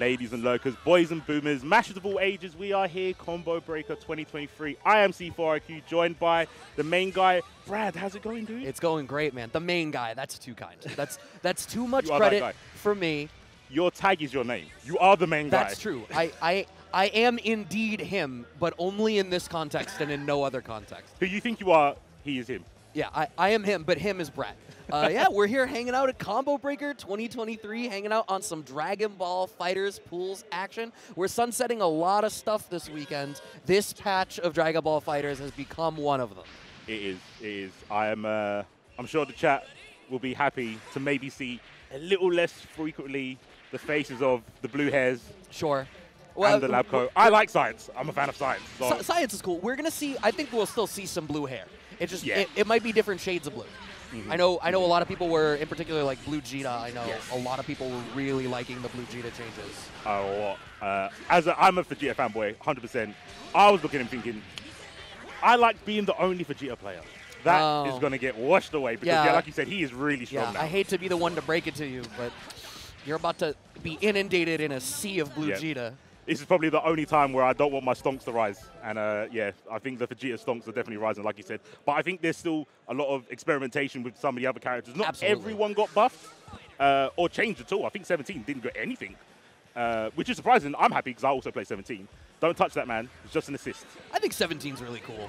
ladies and lurkers, boys and boomers, mashers of all ages. We are here, Combo Breaker 2023. I am C4IQ, joined by the main guy, Brad. How's it going, dude? It's going great, man. The main guy. That's too kind. That's that's too much credit for me. Your tag is your name. You are the main guy. That's true. I, I I am indeed him, but only in this context and in no other context. Who you think you are, he is him. Yeah, I, I am him, but him is Brad. Uh, yeah, we're here hanging out at Combo Breaker 2023, hanging out on some Dragon Ball FighterZ pools action. We're sunsetting a lot of stuff this weekend. This patch of Dragon Ball FighterZ has become one of them. It is. It is. I am. Uh, I'm sure the chat will be happy to maybe see a little less frequently the faces of the blue hairs Sure. and the lab coat. I like science. I'm a fan of science. So science is cool. We're gonna see. I think we'll still see some blue hair. It just Yeah. it, it might be different shades of blue. I know. I know a lot of people were, in particular, like Blue Jita. I know Yes. a lot of people were really liking the Blue Jita changes. Oh, uh, as a, I'm a Vegeta fanboy, 100%. I was looking and thinking, I like being the only Vegeta player. That is Oh. going to get washed away because, yeah. Yeah. like you said, he is really strong Yeah, now. I hate to be the one to break it to you, but you're about to be inundated in a sea of Blue Yeah. Jita. This is probably the only time where I don't want my stonks to rise. And uh, yeah, I think the Vegeta stonks are definitely rising, like you said. But I think there's still a lot of experimentation with some of the other characters. Not Absolutely. everyone got buffed uh, or changed at all. I think 17 didn't get anything, uh, which is surprising. I'm happy because I also play 17. Don't touch that, man. It's just an assist. I think 17's really cool.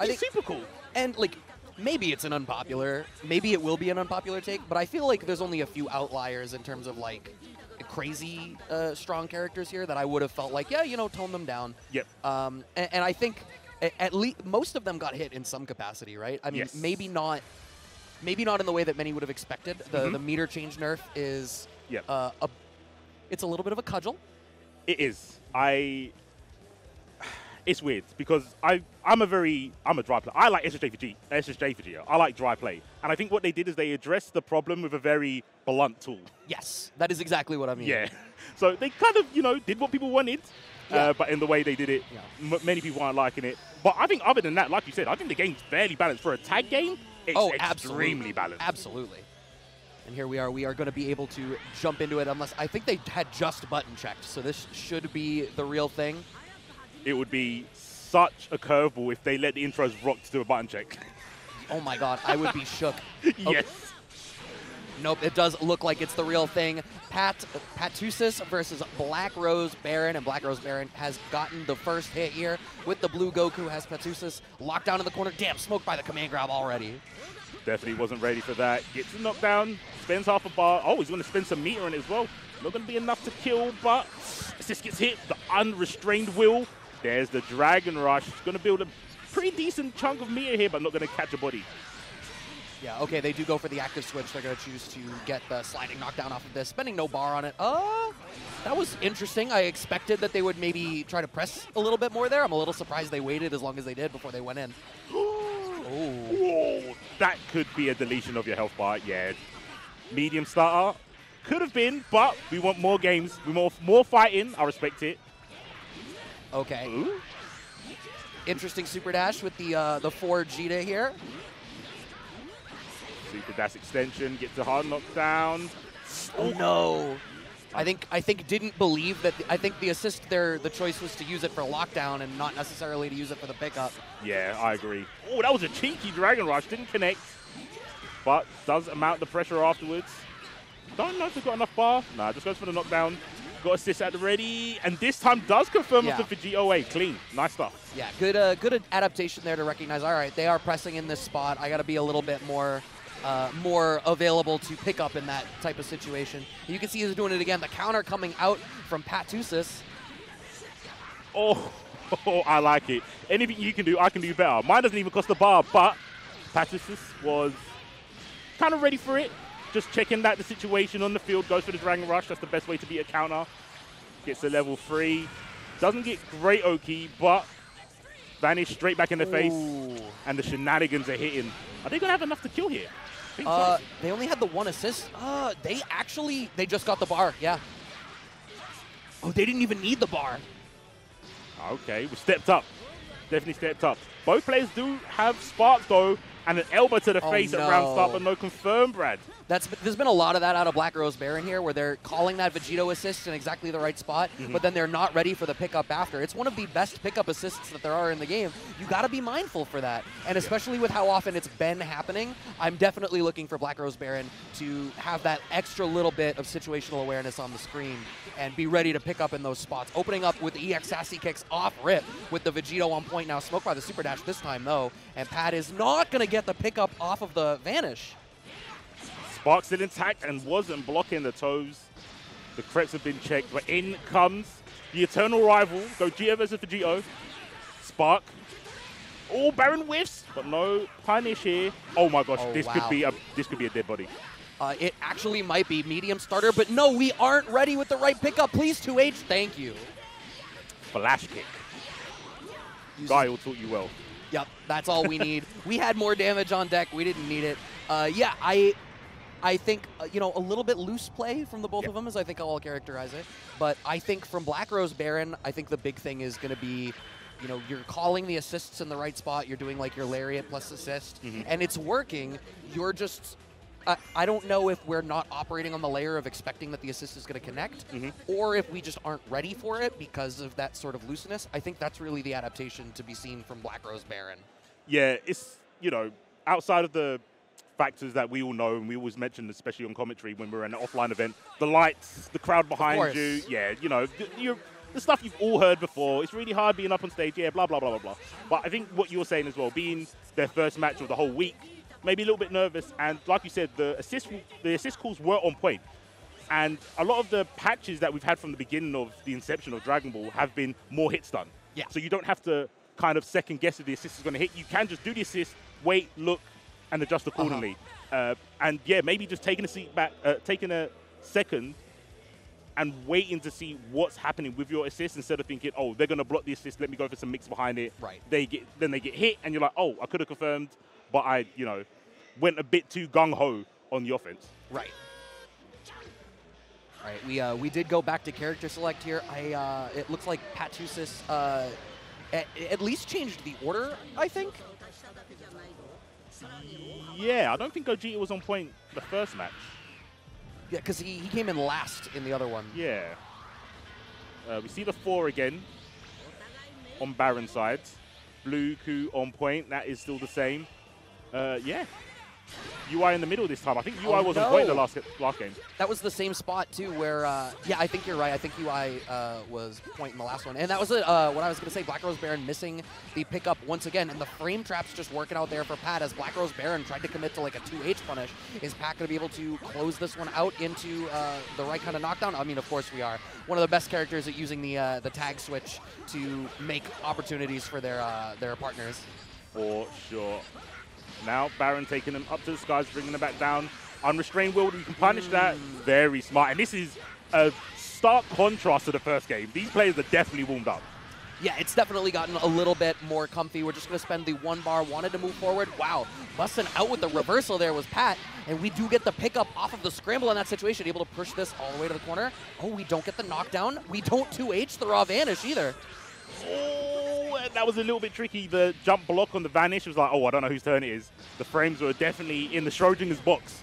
I It's think, super cool. and like maybe it's an unpopular, maybe it will be an unpopular take, but I feel like there's only a few outliers in terms of like crazy uh, strong characters here that I would have felt like, yeah, you know, tone them down. Yep. Um, and, and I think at least most of them got hit in some capacity, right? I mean, Yes. maybe not, maybe not in the way that many would have expected. The Mhm. the meter change nerf is Yep. uh, a, it's a little bit of a cudgel. It is. I. It's weird because I I'm a very I'm a dry player. I like SSJ for G SSJ for G. I like dry play, and I think what they did is they addressed the problem with a very blunt tool. Yes, that is exactly what I mean. Yeah. So they kind of you know did what people wanted, Yeah. uh, but in the way they did it, Yeah. m- many people aren't liking it. But I think other than that, like you said, I think the game's fairly balanced for a tag game. It's Oh, extremely absolutely. balanced. Absolutely. And here we are. We are going to be able to jump into it unless I think they had just button checked. So this should be the real thing. It would be such a curveball if they let the intros rock to do a button check. Oh my god, I would be shook. Oh. yes. Nope, it does look like it's the real thing. Pat Patussus versus Black Rose Baron, and Black Rose Baron has gotten the first hit here with the blue Goku. Has Patussus locked down in the corner? Damn, smoked by the command grab already. Definitely wasn't ready for that. Gets a knockdown, spends half a bar. Oh, he's going to spend some meter on it as well. Not going to be enough to kill, but assist gets hit. The unrestrained will. There's the Dragon Rush. It's Going to build a pretty decent chunk of meter here, but not going to catch a body. Yeah, okay, they do go for the active switch. They're going to choose to get the sliding knockdown off of this, spending no bar on it. Uh, that was interesting. I expected that they would maybe try to press a little bit more there. I'm a little surprised they waited as long as they did before they went in. Oh, that could be a deletion of your health bar. Yeah, medium starter. Could have been, but we want more games. We want more fighting. I respect it. Okay. Ooh. Interesting super dash with the uh, the four Jita here. Super dash extension. Gets a hard knockdown. Oh no. I think I think didn't believe that. I think the assist there, the choice was to use it for lockdown and not necessarily to use it for the pickup. Yeah, I agree. Oh, that was a cheeky Dragon Rush. Didn't connect, but does amount the pressure afterwards. Don't know if they've got enough bar. Nah, just goes for the knockdown. Got assist at the ready, and this time does confirm Yeah. with the GOA. Clean. Nice stuff. Yeah, good uh, good adaptation there to recognize. All right, they are pressing in this spot. I got to be a little bit more. Uh, more available to pick up in that type of situation. You can see he's doing it again. The counter coming out from Patussus. Oh, oh, I like it. Anything you can do, I can do better. Mine doesn't even cost the bar, but Patricis was kind of ready for it. Just checking that the situation on the field goes for the Dragon Rush. That's the best way to beat a counter. Gets a level three. Doesn't get great Oki, but vanish straight back in the face. And the shenanigans are hitting. Are they going to have enough to kill here? Think so. Uh, they only had the one assist. Uh, they actually they just got the bar. Yeah. Oh, they didn't even need the bar. Okay, we stepped up. Definitely stepped up. Both players do have sparks though. And an elbow to the Oh, face at round no. start, but no confirm, Brad. That's there's been a lot of that out of Black Rose Baron here, where they're calling that Vegito assist in exactly the right spot, Mm-hmm. but then they're not ready for the pickup after. It's one of the best pickup assists that there are in the game. You got to be mindful for that, and especially with how often it's been happening, I'm definitely looking for Black Rose Baron to have that extra little bit of situational awareness on the screen and be ready to pick up in those spots. Opening up with the EX sassy kicks off rip with the Vegito on point now, smoked by the super dash this time though, and Pat is not going to get the pickup off of the vanish. Spark still intact and wasn't blocking the toes. The creps have been checked, but in comes the eternal rival, Go Gogeta versus Vegito. Spark. Oh, Baron whiffs, but no punish here. Oh my gosh, Oh, this wow. could be a this could be a dead body. Uh, it actually might be medium starter, but no, we aren't ready with the right pickup. Please, 2H, thank you. Flash kick. Guile taught you well. Yep, that's all we need. we had more damage on deck. We didn't need it. Uh, yeah, I, I think uh, you know a little bit loose play from the both Yeah. of them, as I think I'll characterize it. But I think from Black Rose Baron, I think the big thing is going to be. You know, you're calling the assists in the right spot. You're doing like your lariat plus assist, Mhm. and it's working. You're just I, I don't know if we're not operating on the layer of expecting that the assist is going to connect, Mhm. or if we just aren't ready for it because of that sort of looseness. I think that's really the adaptation to be seen from Black Rose Baron. yeah, it's you know outside of the factors that we all know and we always mention, especially on commentary when we're in an offline event, the lights, the crowd behind you, yeah, you know, th- you're, the stuff you've all heard before. It's really hard being up on stage, yeah, blah blah blah blah blah. But I think what you're saying as well, being their first match of the whole week, maybe a little bit nervous, and like you said, the assist the assist calls were on point. And a lot of the patches that we've had from the beginning of the inception of Dragon Ball have been more hits done. Yeah. So you don't have to kind of second guess if the assist is going to hit. You can just do the assist, wait, look, and adjust accordingly. uh and yeah, maybe just taking a seat back, uh, taking a second and waiting to see what's happening with your assist instead of thinking, oh, they're going to block the assist. Let me go for some mix behind it. Right. They get then they get hit, and you're like, oh, I could have confirmed, but I, you know, went a bit too gung ho on the offense. Right. All right, we uh, we did go back to character select here. I uh, it looks like Patussus uh, at, at least changed the order. I think. Yeah, I don't think Gogeta was on point the first match. Yeah, because he, he came in last in the other one. Yeah. Uh, we see the four again on Baron side. Blue Ku on point. That is still the same. Uh, yeah. UI in the middle this time. I think UI Oh, was on point the last last game. That was the same spot too, where uh, yeah, I think you're right. I think UI uh, was point in the last one, and that was it. Uh, what I was going to say. Black Rose Baron missing the pickup once again, and the frame traps just working out there for Pat as Black Rose Baron tried to commit to like a 2H punish. Is Pat going to be able to close this one out into uh, the right kind of knockdown? I mean, of course we are. One of the best characters at using the uh, the tag switch to make opportunities for their uh, their partners. for sure. Now Baron taking them up to the skies, bringing them back down. Unrestrained will, you can punish that. Very smart. And this is a stark contrast to the first game. These players are definitely warmed up. Yeah, it's definitely gotten a little bit more comfy. We're just going to spend the one bar. Wanted to move forward. Wow. Busting out with the reversal there was Pat. And we do get the pickup off of the scramble in that situation. Able to push this all the way to the corner. Oh, we don't get the knockdown. We don't 2H the raw vanish either. Oh, that was a little bit tricky. The jump block on the vanish was like, oh, I don't know whose turn it is. The frames were definitely in the Schrodinger's box.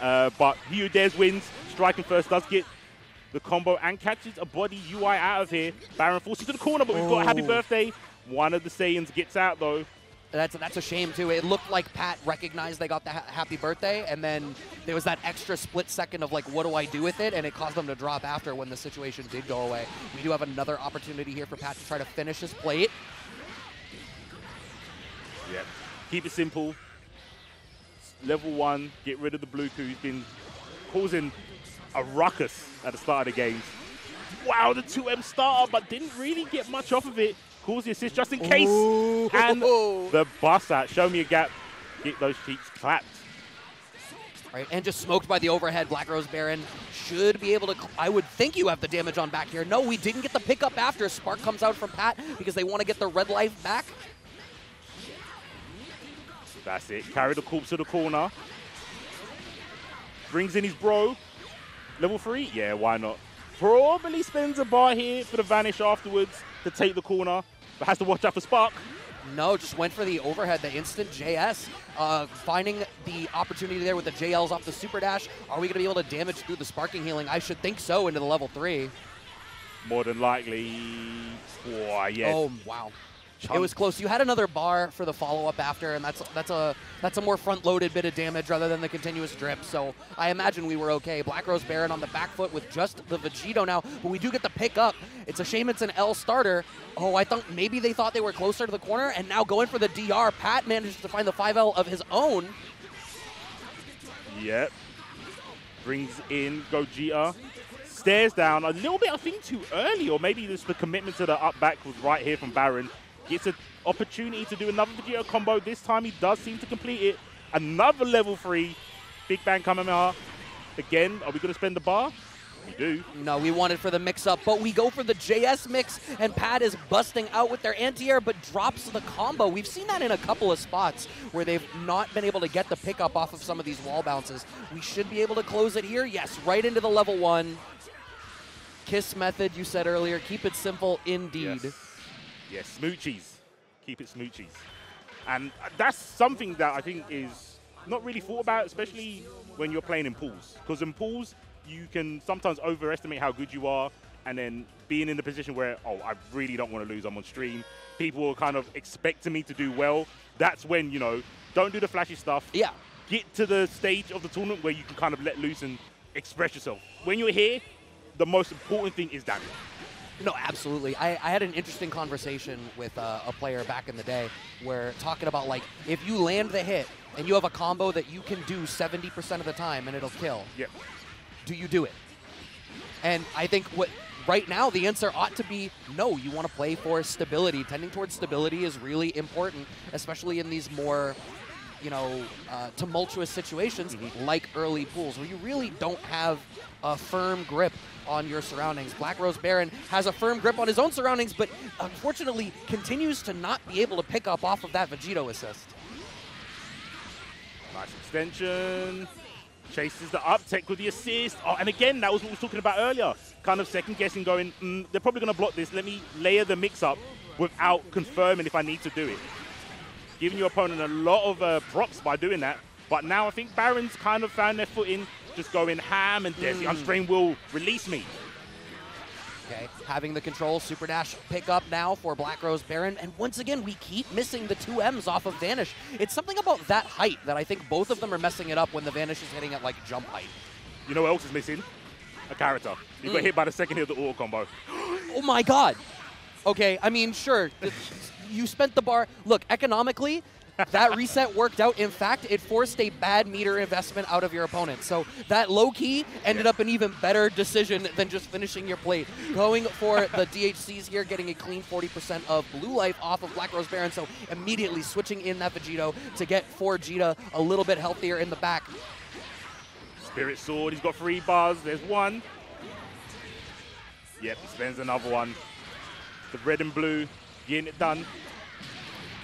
Uh, but he who dares wins. Striking first does get the combo and catches a body UI out of here. Baron forces to the corner, but we've got a happy Oh. birthday. One of the Saiyans gets out though. That's that's a shame too. It looked like Pat recognized they got the ha- happy birthday, and then there was that extra split second of like, what do I do with it? And it caused them to drop after when the situation did go away. We do have another opportunity here for Pat to try to finish his plate. Yeah. Keep it simple. Level one, get rid of the blue. He's been causing a ruckus at the start of the game. Wow, the 2M starter, but didn't really get much off of it. Calls the assist just in case. Ooh. And the bust out. Show me a gap. Get those cheeks clapped. Right, and just smoked by the overhead. Black Rose Baron should be able to. I would think you have the damage on back here. No, we didn't get the pickup after. Spark comes out from Pat because they want to get the red life back. That's it. Carry the corpse to the corner. Brings in his bro. Level three? Yeah, why not? Probably spends a bar here for the vanish afterwards to take the corner, but has to watch out for Spark. No, just went for the overhead, the instant JS. Uh, finding the opportunity there with the JLs off the super dash. Are we going to be able to damage through the sparking healing? I should think so into the level three. More than likely. Oh, yeah. Oh, wow. It was close. You had another bar for the follow-up after, and that's that's a that's a more front-loaded bit of damage rather than the continuous drip. So I imagine we were okay. Black Rose Baron on the back foot with just the Vegito now, but we do get the pick up. It's a shame it's an L starter. Oh, I thought maybe they thought they were closer to the corner, and now going for the DR. Pat manages to find the 5L of his own. Yep. Brings in Gogeta. Stares down a little bit, I think, too early, or maybe just the commitment to the up back was right here from Baron. Gets an opportunity to do another Vegeta combo. This time he does seem to complete it. Another level three. Big Bang Kamehameha. Again, are we going to spend the bar? We do. No, we wanted for the mix-up, but we go for the JS mix, and Pat is busting out with their anti-air, but drops the combo. We've seen that in a couple of spots where they've not been able to get the pickup off of some of these wall bounces. We should be able to close it here. Yes, right into the level one. Kiss method, you said earlier. Keep it simple, indeed. Yes. Yes, smoochies. Keep it smoochies. And that's something that I think is not really thought about, especially when you're playing in pools. Because in pools, you can sometimes overestimate how good you are, and then being in the position where, oh, I really don't want to lose, I'm on stream. People are kind of expecting me to do well. That's when, you know, don't do the flashy stuff. Yeah. Get to the stage of the tournament where you can kind of let loose and express yourself. When you're here, the most important thing is damage. No, absolutely. I, I had an interesting conversation with uh, a player back in the day where talking about like if you land the hit and you have a combo that you can do 70% of the time and it'll kill. Yep. Do you do it? And I think what right now the answer ought to be no. You want to play for stability. Tending towards stability is really important, especially in these more you know, uh, tumultuous situations mm-hmm. like early pools where you really don't have a firm grip on your surroundings. Black Rose Baron has a firm grip on his own surroundings, but unfortunately continues to not be able to pick up off of that Vegito assist. Nice extension. Chases the uptake with the assist. Oh, and again, that was what we were talking about earlier. Kind of second guessing, going, mm, they're probably going to block this. Let me layer the mix up without confirming if I need to do it. Giving your opponent a lot of uh, props by doing that. But now I think Baron's kind of found their footing just going ham and Desi mm. Unstrained will release me. Okay, having the control, Super Dash pick up now for Black Rose Baron, and once again, we keep missing the two M's off of Vanish. It's something about that height that I think both of them are messing it up when the Vanish is hitting at, like, jump height. You know what else is missing? A character. You mm. got hit by the second hit of the auto combo. oh my god! Okay, I mean, sure, you spent the bar. Look, economically, that reset worked out. In fact, it forced a bad meter investment out of your opponent. So that low key ended up an even better decision than just finishing your plate. Going for the DHCs here, getting a clean 40% of blue life off of Black Rose Baron. So immediately switching in that Vegito to get 4Gita a little bit healthier in the back. Spirit Sword, he's got three bars. There's one. Yep, he spends another one. The red and blue getting it done.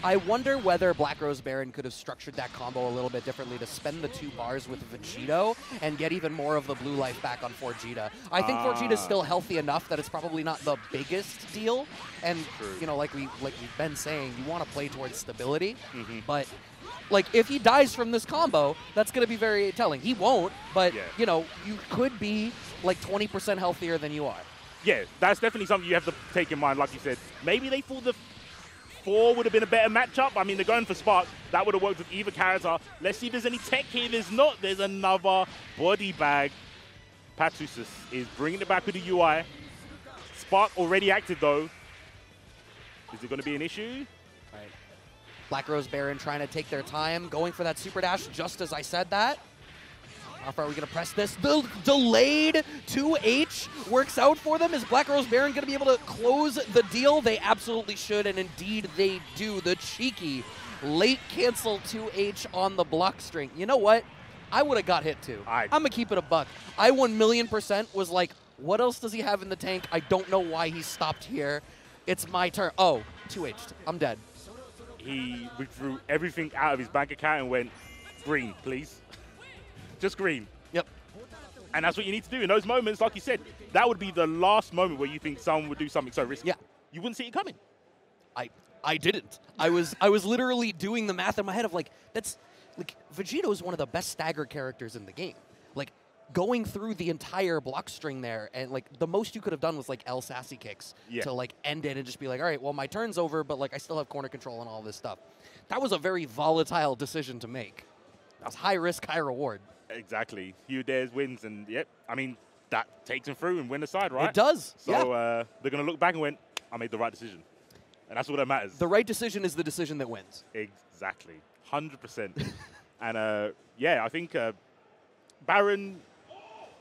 I wonder whether Black Rose Baron could have structured that combo a little bit differently to spend the two bars with Vegito and get even more of the blue life back on Forgita. I think uh. Forgita is still healthy enough that it's probably not the biggest deal. And True. you know, like we like we've been saying, you want to play towards stability, mm -hmm. but like if he dies from this combo, that's going to be very telling. He won't, but yeah. you know, you could be like 20% healthier than you are. Yeah, that's definitely something you have to take in mind. Like you said, maybe they thought the four would have been a better matchup. I mean, they're going for Spark. That would have worked with either character. Let's see if there's any tech here. There's not. There's another body bag. Patussus is bringing it back with the UI. Spark already active, though. Is it going to be an issue? Right. Black Rose Baron trying to take their time, going for that super dash just as I said that. How far are we going to press this? The delayed 2H works out for them. Is Black Rose Baron going to be able to close the deal? They absolutely should, and indeed they do. The cheeky late cancel 2H on the block string. You know what? I would have got hit too. I, am going to keep it a buck. I 1 million percent was like, what else does he have in the tank? I don't know why he stopped here. It's my turn. Oh, 2H. I'm dead. He withdrew everything out of his bank account and went, green, please just green. Yep. And that's what you need to do in those moments. Like you said, that would be the last moment where you think someone would do something so risky. Yeah. You wouldn't see it coming. I I didn't. I was I was literally doing the math in my head of like that's like Vegito is one of the best stagger characters in the game. Like going through the entire block string there and like the most you could have done was like L sassy kicks Yeah. to like end it and just be like, all right, well my turn's over, but like I still have corner control and all this stuff. That was a very volatile decision to make. That was high risk, high reward. Exactly. Hugh Dares wins, and yep. I mean, that takes him through and win the side, right? It does. So yeah. uh, they're gonna look back and went, I made the right decision, and that's all that matters. the right decision is the decision that wins. Exactly, hundred percent. And uh, yeah, I think uh, Baron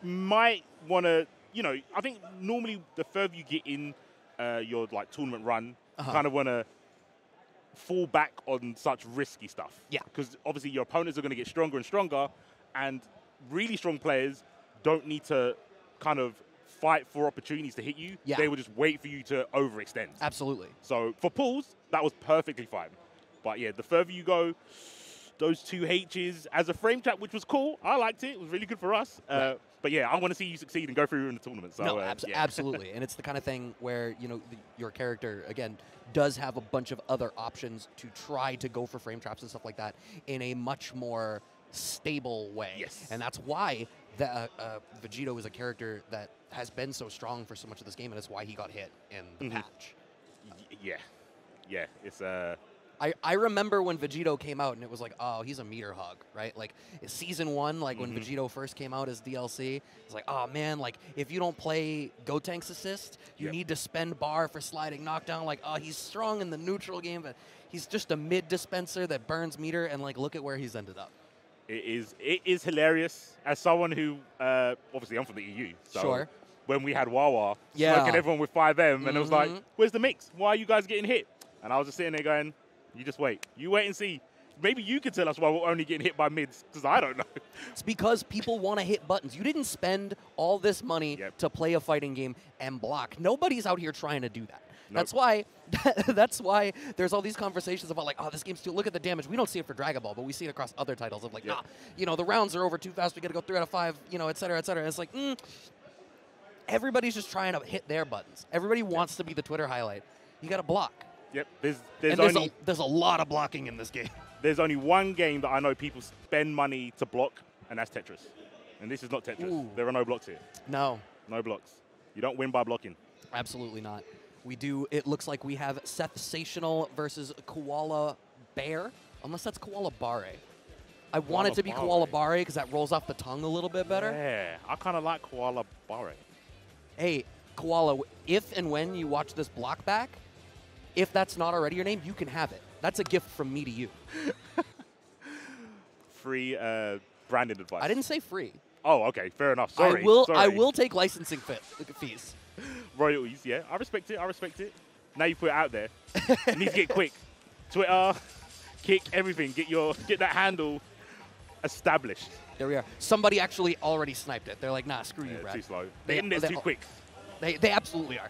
might want to. You know, I think normally the further you get in uh, your like tournament run, Uh-huh. you kind of want to fall back on such risky stuff. Yeah. Because obviously your opponents are going to get stronger and stronger, and really strong players don't need to kind of fight for opportunities to hit you. Yeah. They will just wait for you to overextend. Absolutely. So for pools, that was perfectly fine. But yeah, the further you go, those two H's as a frame trap, which was cool. I liked it. It was really good for us. Uh, Right. but yeah, I want to see you succeed and go through in the tournament. So no, uh, abs- yeah. absolutely. and it's the kind of thing where, you know, the, your character, again, does have a bunch of other options to try to go for frame traps and stuff like that in a much more stable way. Yes. And that's why the, uh, uh, Vegito is a character that has been so strong for so much of this game, and that's why he got hit in the Mhm. patch. Y- yeah, yeah. It's uh, I, I remember when Vegito came out and it was like, oh, he's a meter hug, right? Like season one, like when Mhm. Vegito first came out as DLC, it's like, oh man, like if you don't play Gotenks assist, you Yep. need to spend bar for sliding knockdown. Like, oh, he's strong in the neutral game, but he's just a mid dispenser that burns meter, and like look at where he's ended up. It is it is hilarious. As someone who uh, obviously I'm from the EU, so Sure. when we had Wawa Yeah. smoking everyone with 5M, and it was like, Mhm. "Where's the mix? Why are you guys getting hit?" And I was just sitting there going, "You just wait. You wait and see." Maybe you could tell us why we're only getting hit by mids, because I don't know. It's because people want to hit buttons. You didn't spend all this money Yep. to play a fighting game and block. Nobody's out here trying to do that. Nope. That's why that's why there's all these conversations about like, oh, this game's too look at the damage. We don't see it for Dragon Ball, but we see it across other titles of like, Yep. ah, you know, the rounds are over too fast, we gotta go three out of five, you know, et cetera, et cetera. And it's like, mm, everybody's just trying to hit their buttons. Everybody wants to be the Twitter highlight. You gotta block. Yep. There's there's and there's only a, there's a lot of blocking in this game. there's only one game that I know people spend money to block, and that's Tetris. And this is not Tetris. Ooh. There are no blocks here. No, No blocks. You don't win by blocking. Absolutely not. We do. It looks like we have SETHsational versus Koala Bear, unless that's Koala Bare. I want it to be Koala Koala Bare because that rolls off the tongue a little bit better. Yeah, I kind of like Koala Barre. Hey, Koala, if and when you watch this block back, if that's not already your name, you can have it. That's a gift from me to you. Free uh, branding advice. I didn't say free. Oh, okay, fair enough. Sorry. I will. I will take licensing fit, fees. Royalties. Yeah, I respect it. I respect it. Now you put it out there. you need to get quick. Twitter, kick everything. Get your get that handle established. There we are. Somebody actually already sniped it. They're like, nah, screw you, Brad. too slow. They- they- too quick. They, they absolutely are.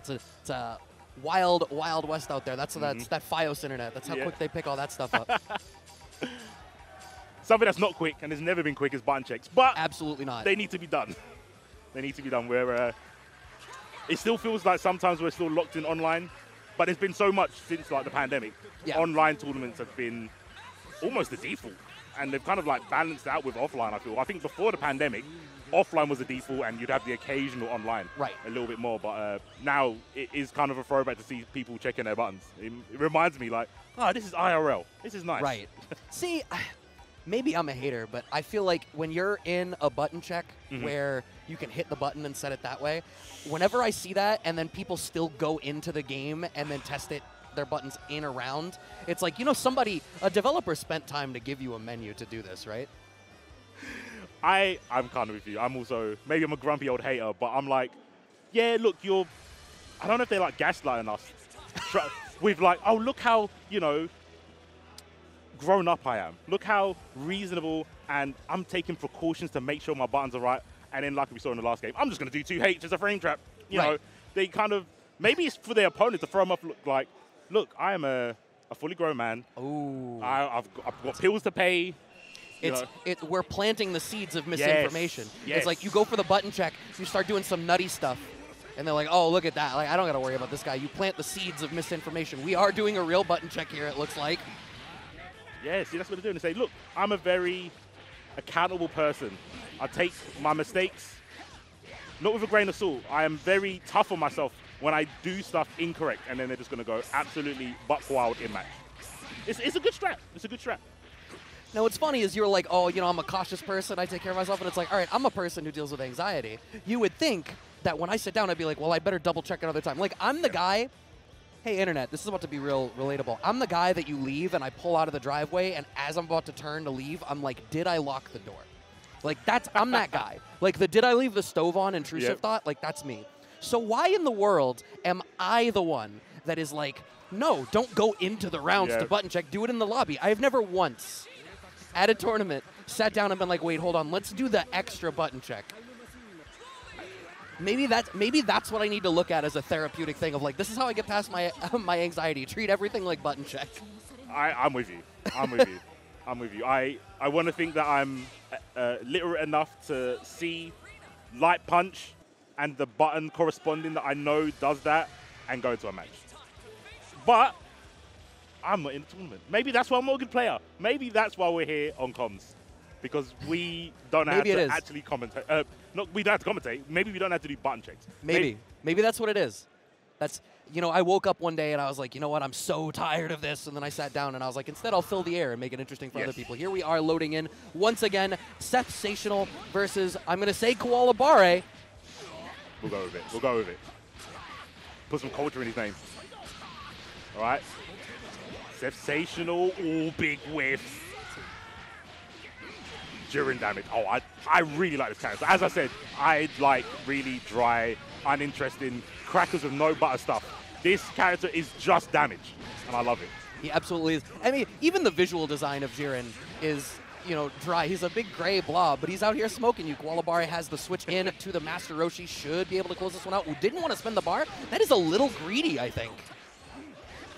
It's a, it's a wild, wild west out there. That's that's that FiOS internet. That's how. Yeah. quick they pick all that stuff up. Something that's not quick and has never been quick is button checks, but absolutely not. they need to be done. They need to be done. Where uh, it still feels like sometimes we're still locked in online, but there's been so much since like the pandemic. Yeah. Online tournaments have been almost the default, and they've kind of like balanced out with offline. I feel. I think before the pandemic, offline was the default, and you'd have the occasional online, Right. a little bit more. But uh, now it is kind of a throwback to see people checking their buttons. It, it reminds me like, oh, this is IRL. This is nice. Right. See, maybe I'm a hater, but I feel like when you're in a button check Mhm. where you can hit the button and set it that way, whenever I see that and then people still go into the game and then test it their buttons in around, it's like, you know, somebody, a developer spent time to give you a menu to do this, right? I I'm kind of with you. I'm also maybe I'm a grumpy old hater, but I'm like, yeah, look, you're. I don't know if they're like gaslighting us with like, oh look how you know grown up I am. Look how reasonable, and I'm taking precautions to make sure my buttons are right. And then, like we saw in the last game, I'm just going to do two H as a frame trap. You know, they kind of maybe it's for their opponent to throw them off. Look like, look, I am a, a fully grown man. Ooh. I, I've, got, I've got bills to pay. It's know. it. We're planting the seeds of misinformation. yes. It's like you go for the button check, you start doing some nutty stuff, and they're like, "Oh, look at that! Like, I don't got to worry about this guy. You plant the seeds of misinformation. We are doing a real button check here. It looks like." Yeah, see, that's what they're doing. They say, look, I'm a very accountable person. I take my mistakes not with a grain of salt. I am very tough on myself when I do stuff incorrect, and then they're just going to go absolutely buck wild in match. It's, it's a good strap. It's a good strap. Now, what's funny is you're like, oh, you know, I'm a cautious person. I take care of myself. And it's like, all right, I'm a person who deals with anxiety. You would think that when I sit down, I'd be like, well, I better double check another time. Like, I'm the guy. Hey, internet, this is about to be real relatable. I'm the guy that you leave and I pull out of the driveway, and as I'm about to turn to leave, I'm like, did I lock the door? Like, that's, I'm that guy. Like, the did I leave the stove on intrusive Yep. thought? Like, that's me. So, why in the world am I the one that is like, no, don't go into the rounds Yeah. to button check, do it in the lobby? I have never once at a tournament sat down and been like, wait, hold on, let's do the extra button check. Maybe that's maybe that's what I need to look at as a therapeutic thing of like this is how I get past my my anxiety. Treat everything like button check. I, I'm with you. I'm with you. I'm with you. I, I want to think that I'm uh, uh, literate enough to see light punch and the button corresponding that I know does that and go to a match. But I'm not in the tournament. Maybe that's why I'm not a good player. Maybe that's why we're here on comms. Because we don't have to is. actually commentate. Uh, not, we don't have to commentate. Maybe we don't have to do button checks. Maybe maybe that's what it is. That's you know I woke up one day and I was like you know what I'm so tired of this and then I sat down and I was like instead I'll fill the air and make it interesting for Yes. other people. Here we are loading in once again sensational versus I'm gonna say Koala Bare. We'll go with it. We'll go with it. Put some culture in his name. All right. Sensational, all big whiff. During damage. Oh, I, I really like this character. As I said, I like really dry, uninteresting crackers with no butter stuff. This character is just damage, and I love it. He absolutely is. I mean, even the visual design of Jiren is, you know, dry. He's a big gray blob, but he's out here smoking you. Koalabari has the switch in to the Master Roshi. Should be able to close this one out. Who didn't want to spend the bar? That is a little greedy, I think.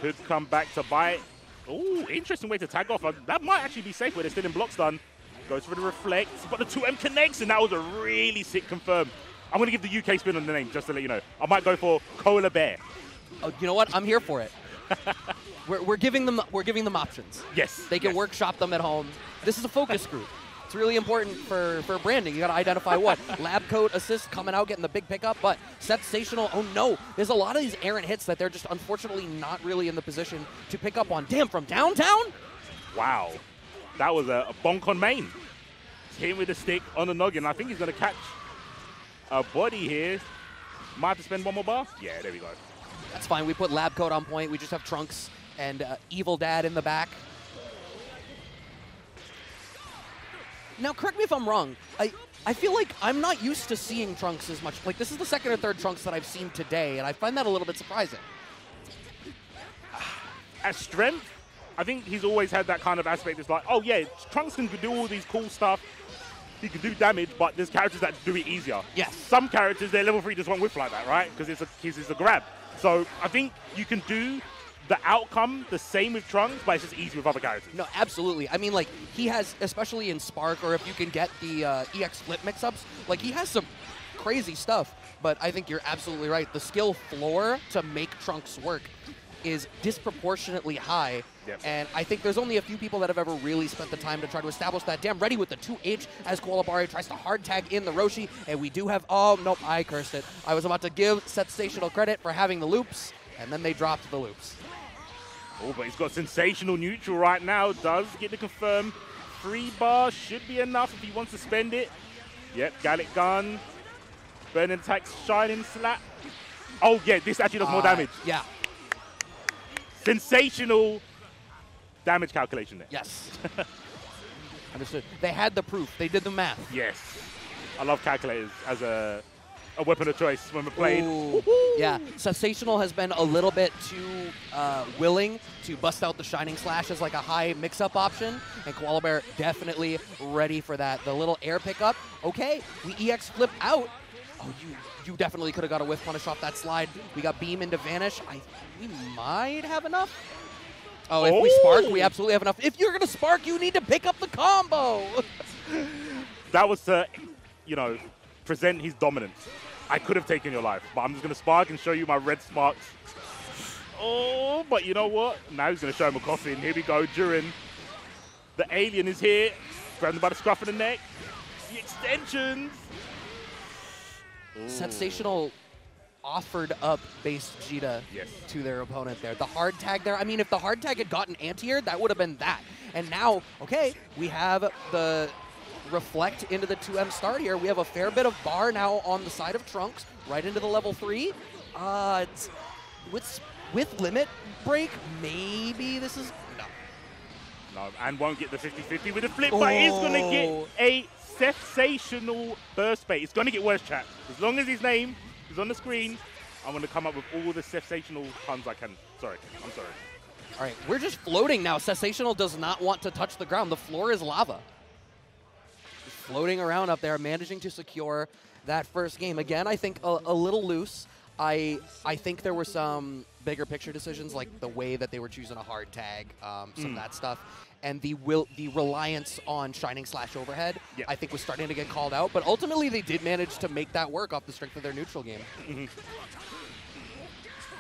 Could come back to bite. Ooh, interesting way to tag off. Uh, That might actually be safe where they're still in block stun. Goes for the reflect, but the 2M connects, and that was a really sick confirm. I'm going to give the UK spin on the name, just to let you know. I might go for Cola Bear. Oh, you know what? I'm here for it. we're, we're giving them we're giving them options. Yes. They can yes. workshop them at home. This is a focus group. It's really important for, for branding. You got to identify what lab coat assist coming out, getting the big pickup, but sensational. Oh no, there's a lot of these errant hits that they're just unfortunately not really in the position to pick up on. Damn, from downtown. Wow. That was a, a bonk on main. Hit him with a stick on the noggin. I think he's going to catch a body here. Might have to spend one more bar. Yeah, there we go. That's fine. We put lab coat on point. We just have Trunks and uh, Evil Dad in the back. Now, correct me if I'm wrong. I I feel like I'm not used to seeing Trunks as much. Like this is the second or third Trunks that I've seen today, and I find that a little bit surprising. At strength, I think he's always had that kind of aspect. It's like, oh yeah, Trunks can do all these cool stuff. He can do damage, but there's characters that do it easier. Yes. Some characters, their level three just won't whiff like that, right? Because it's a, it's a grab. So I think you can do the outcome the same with Trunks, but it's just easy with other characters. No, absolutely. I mean, like he has, especially in Spark, or if you can get the uh, EX flip mix-ups, like he has some crazy stuff. But I think you're absolutely right. The skill floor to make Trunks work is disproportionately high. Yep. And I think there's only a few people that have ever really spent the time to try to establish that. Damn, ready with the 2H as Koalabari tries to hard tag in the Roshi. And we do have, oh, nope, I cursed it. I was about to give Sensational credit for having the loops, and then they dropped the loops. Oh, but he's got sensational neutral right now. Does get to confirm. Free bar should be enough if he wants to spend it. Yep, Galick gun. Burning attacks, shining slash. Oh yeah, this actually does more Uh, damage. Yeah, Sensational damage calculation there. Yes. Understood. They had the proof. They did the math. Yes. I love calculators as a, a weapon of choice when we're playing. Yeah, Sensational has been a little bit too uh, willing to bust out the Shining Slash as like a high mix-up option, and Koala Bear definitely ready for that. The little air pickup, okay, we EX flip out. Oh, you you definitely could have got a whiff punish off that slide. We got Beam into Vanish. I we might have enough. Oh, if we spark, we Oh. absolutely have enough. If you're gonna spark, you need to pick up the combo. That was to, you know, present his dominance. I could have taken your life, but I'm just going to spark and show you my red sparks. Oh, but you know what? Now he's going to show him a coffin. Here we go. Jiren, the alien is here. Grab him by the scruff of the neck. The extensions. Ooh. Sensational offered up base Vegeta Yes. to their opponent there. The hard tag there, I mean, if the hard tag had gotten anti-aired, that would have been that. And now, okay, we have the reflect into the 2M start here. We have a fair bit of bar now on the side of Trunks, right into the level 3. Uh, with, with limit break, maybe this is... No. No, and won't get the 50-50 with a flip, but he's going to Oh. get a sensational burst bait. It's going to get worse, chat. As long as his name is on the screen, I'm going to come up with all the sensational puns I can. Sorry, I'm sorry. All right, we're just floating now. Sensational does not want to touch the ground. The floor is lava. Just floating around up there, managing to secure that first game. Again, I think a, a little loose. I I think there were some bigger picture decisions, like the way that they were choosing a hard tag, um, some of that stuff, and the will the reliance on shining slash overhead. Yep. I think was starting to get called out, but ultimately they did manage to make that work off the strength of their neutral game.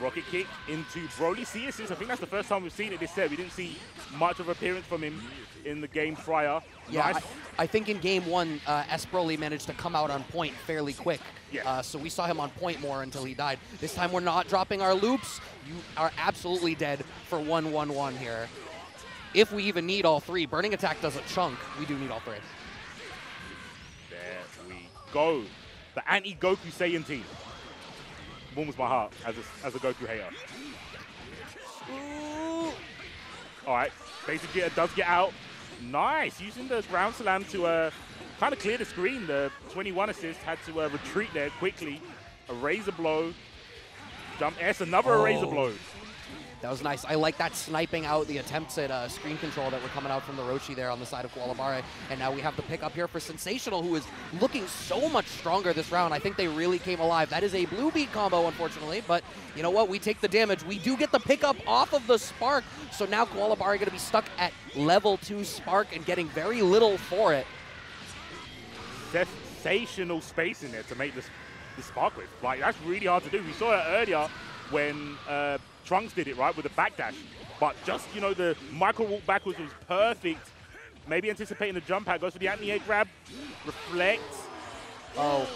Rocket kick into Broly C assist. I think that's the first time we've seen it this set. We didn't see much of appearance from him in the game prior. Yeah, Nice. I, I think in game one, uh, S. Broly managed to come out on point fairly quick. Yeah. Uh, so we saw him on point more until he died. This time we're not dropping our loops. You are absolutely dead for 1-1-1 here. If we even need all three. Burning Attack does a chunk. We do need all three. There we go. The anti-Goku Saiyan team. Warms my heart as a, as a Goku hater. All right, Basic Vegeta does get out. Nice, using the ground slam to uh, kind of clear the screen. The 21 assist had to uh, retreat there quickly. A razor blow. Jump S, another Oh. razor blow. That was nice. I like that sniping out the attempts at uh, screen control that were coming out from the Roshi there on the side of Koala Bare. And now we have the pickup here for Sensational, who is looking so much stronger this round. I think they really came alive. That is a blue beat combo, unfortunately. But you know what? We take the damage. We do get the pickup off of the Spark. So now Koala Bare going to be stuck at level 2 Spark and getting very little for it. sensational space in there to make this, this spark with. Like, that's really hard to do. We saw it earlier when uh, Trunks did it, right, with the backdash. But just, you know, the micro walk backwards was perfect. Maybe anticipating the jump out. Goes for the anti-air grab. Reflects. Oh,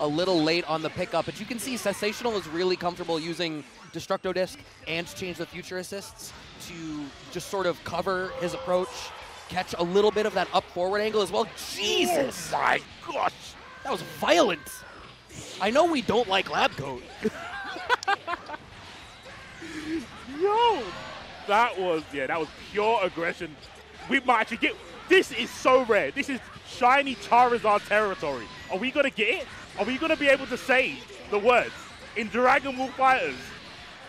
a little late on the pickup, but you can see Sensational is really comfortable using Destructo Disc and Change the Future assists to just sort of cover his approach, catch a little bit of that up forward angle as well. Jesus, Oh my gosh. that was violent. I know we don't like lab coat. Yo, that was yeah, that was pure aggression. We might actually get. This is so rare. This is shiny Charizard territory. Are we gonna get it? Are we gonna be able to say the words in Dragon Ball FighterZ?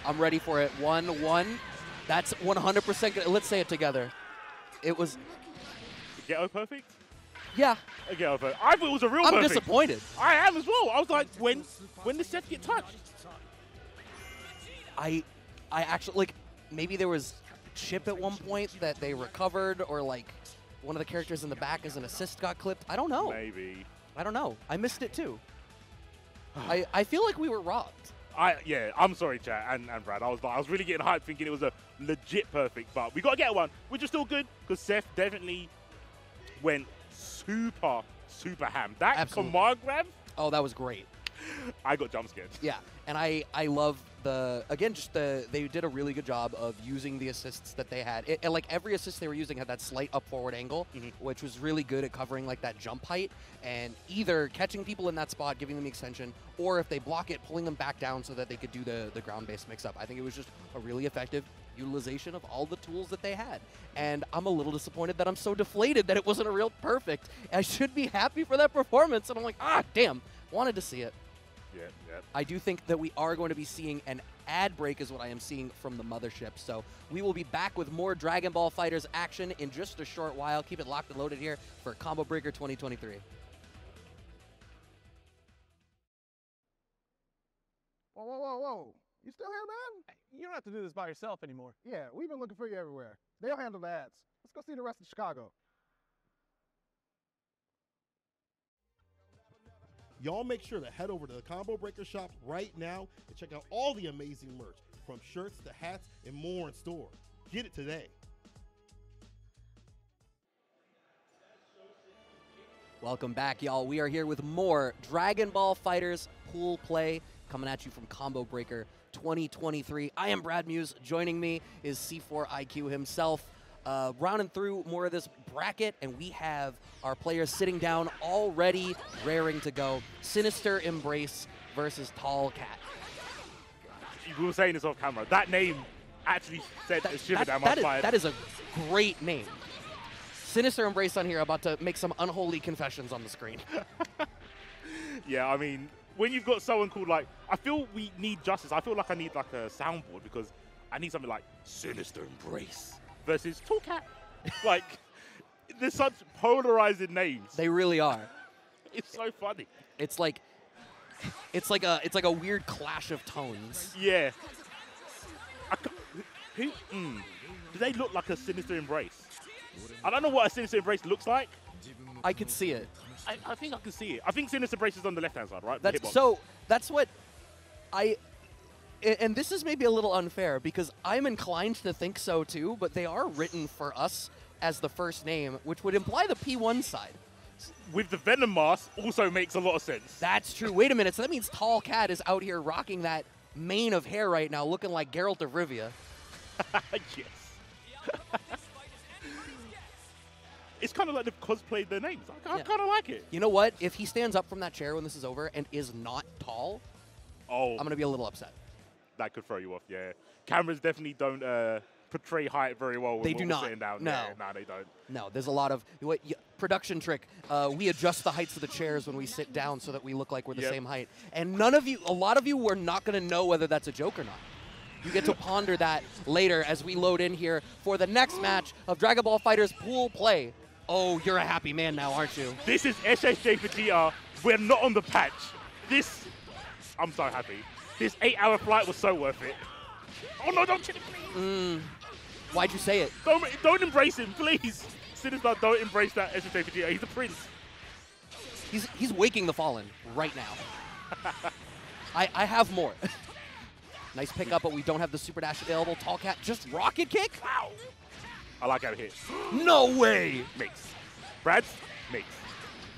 I'm ready for it. One, one. That's 100% good. Let's say it together. It was, Ghetto perfect? yeah, A ghetto perfect. I thought it was a real I'm perfect. disappointed. I am as well. I was like, when when did Seth get touched? I, I actually like maybe there was chip at one point that they recovered, or like one of the characters in the back as an assist got clipped. I don't know. Maybe. I don't know. I missed it too. I, I feel like we were robbed. I yeah, I'm sorry, chat and, and Brad. I was like, I was really getting hyped thinking it was a legit perfect, but we gotta get one, which is still good because Seth definitely went super super ham. That command grab, Oh, that was great. I got jump scared. Yeah, and I I love the again just the they did a really good job of using the assists that they had. It, and, like every assist they were using had that slight up forward angle, Mhm. which was really good at covering like that jump height and either catching people in that spot, giving them the extension, or if they block it, pulling them back down so that they could do the the ground based mix up. I think it was just a really effective utilization of all the tools that they had. And I'm a little disappointed that I'm so deflated that it wasn't a real perfect. I should be happy for that performance, and I'm like, ah, damn, wanted to see it. Yeah, yeah. I do think that we are going to be seeing an ad break, is what I am seeing from the mothership. So we will be back with more Dragon Ball FighterZ action in just a short while. Keep it locked and loaded here for Combo Breaker 2023. Whoa, whoa, whoa, whoa. You still here, man? You don't have to do this by yourself anymore. Yeah, we've been looking for you everywhere. They'll handle the ads. Let's go see the rest of Chicago. Y'all make sure to head over to the Combo Breaker shop right now and check out all the amazing merch, from shirts to hats and more in store. Get it today. Welcome back, y'all. We are here with more Dragon Ball FighterZ pool play coming at you from Combo Breaker 2023. I am Brad Muse. Joining me is C4IQ himself. Uh, rounding through more of this bracket, and we have our players sitting down already, raring to go. Synyster Embrace versus Tall Cat. We were saying this off camera. That name actually sent a shiver down my that is- spine. that is a great name. Synyster Embrace on here about to make some unholy confessions on the screen. Yeah, I mean, when you've got someone called like, I feel we need justice. I feel like I need like a soundboard because I need something like Synyster Embrace versus TallCat. like, there's such polarizing names. They really are. it's so funny. It's like it's like a it's like a weird clash of tones. Yeah. I who? Mm, do they look like a Sinister Embrace? I don't know what a Sinister Embrace looks like. I could see it. I, I think I can see it. I think Synyster Embrace is on the left hand side, right? That's so that's what I and this is maybe a little unfair because I'm inclined to think so too, but they are written for us as the first name, which would imply the P1 side. with the Venom mask also makes a lot of sense. That's true. Wait a minute. So that means Tall Cat is out here rocking that mane of hair right now, looking like Geralt of Rivia. yes. it's kind of like they've cosplayed their names. I, I Yeah. kind of like it. You know what? If he stands up from that chair when this is over and is not tall, Oh, I'm gonna be a little upset. That could throw you off. Yeah, cameras definitely don't uh, portray height very well. They do we're not. Saying down No. there. no, they don't. No, there's a lot of what, y- production trick. Uh, we adjust the heights of the chairs when we sit down so that we look like we're the Yep. same height. And none of you, a lot of you, were not going to know whether that's a joke or not. You get to ponder that later as we load in here for the next match of Dragon Ball FighterZ pool play. Oh, you're a happy man now, aren't you? This is SSJ Vegeta. We're not on the patch. This, I'm so happy. This eight-hour flight was so worth it. Oh no! Don't chill it, please. Mm. Why'd you say it? Don't don't embrace him, please. Synyster, don't embrace that Vegeta. He's a prince. He's he's waking the fallen right now. I I have more. nice pickup, but we don't have the super dash available. Tall cat just rocket kick. Wow. I like how it hit. No way. Mates. Brad, mates.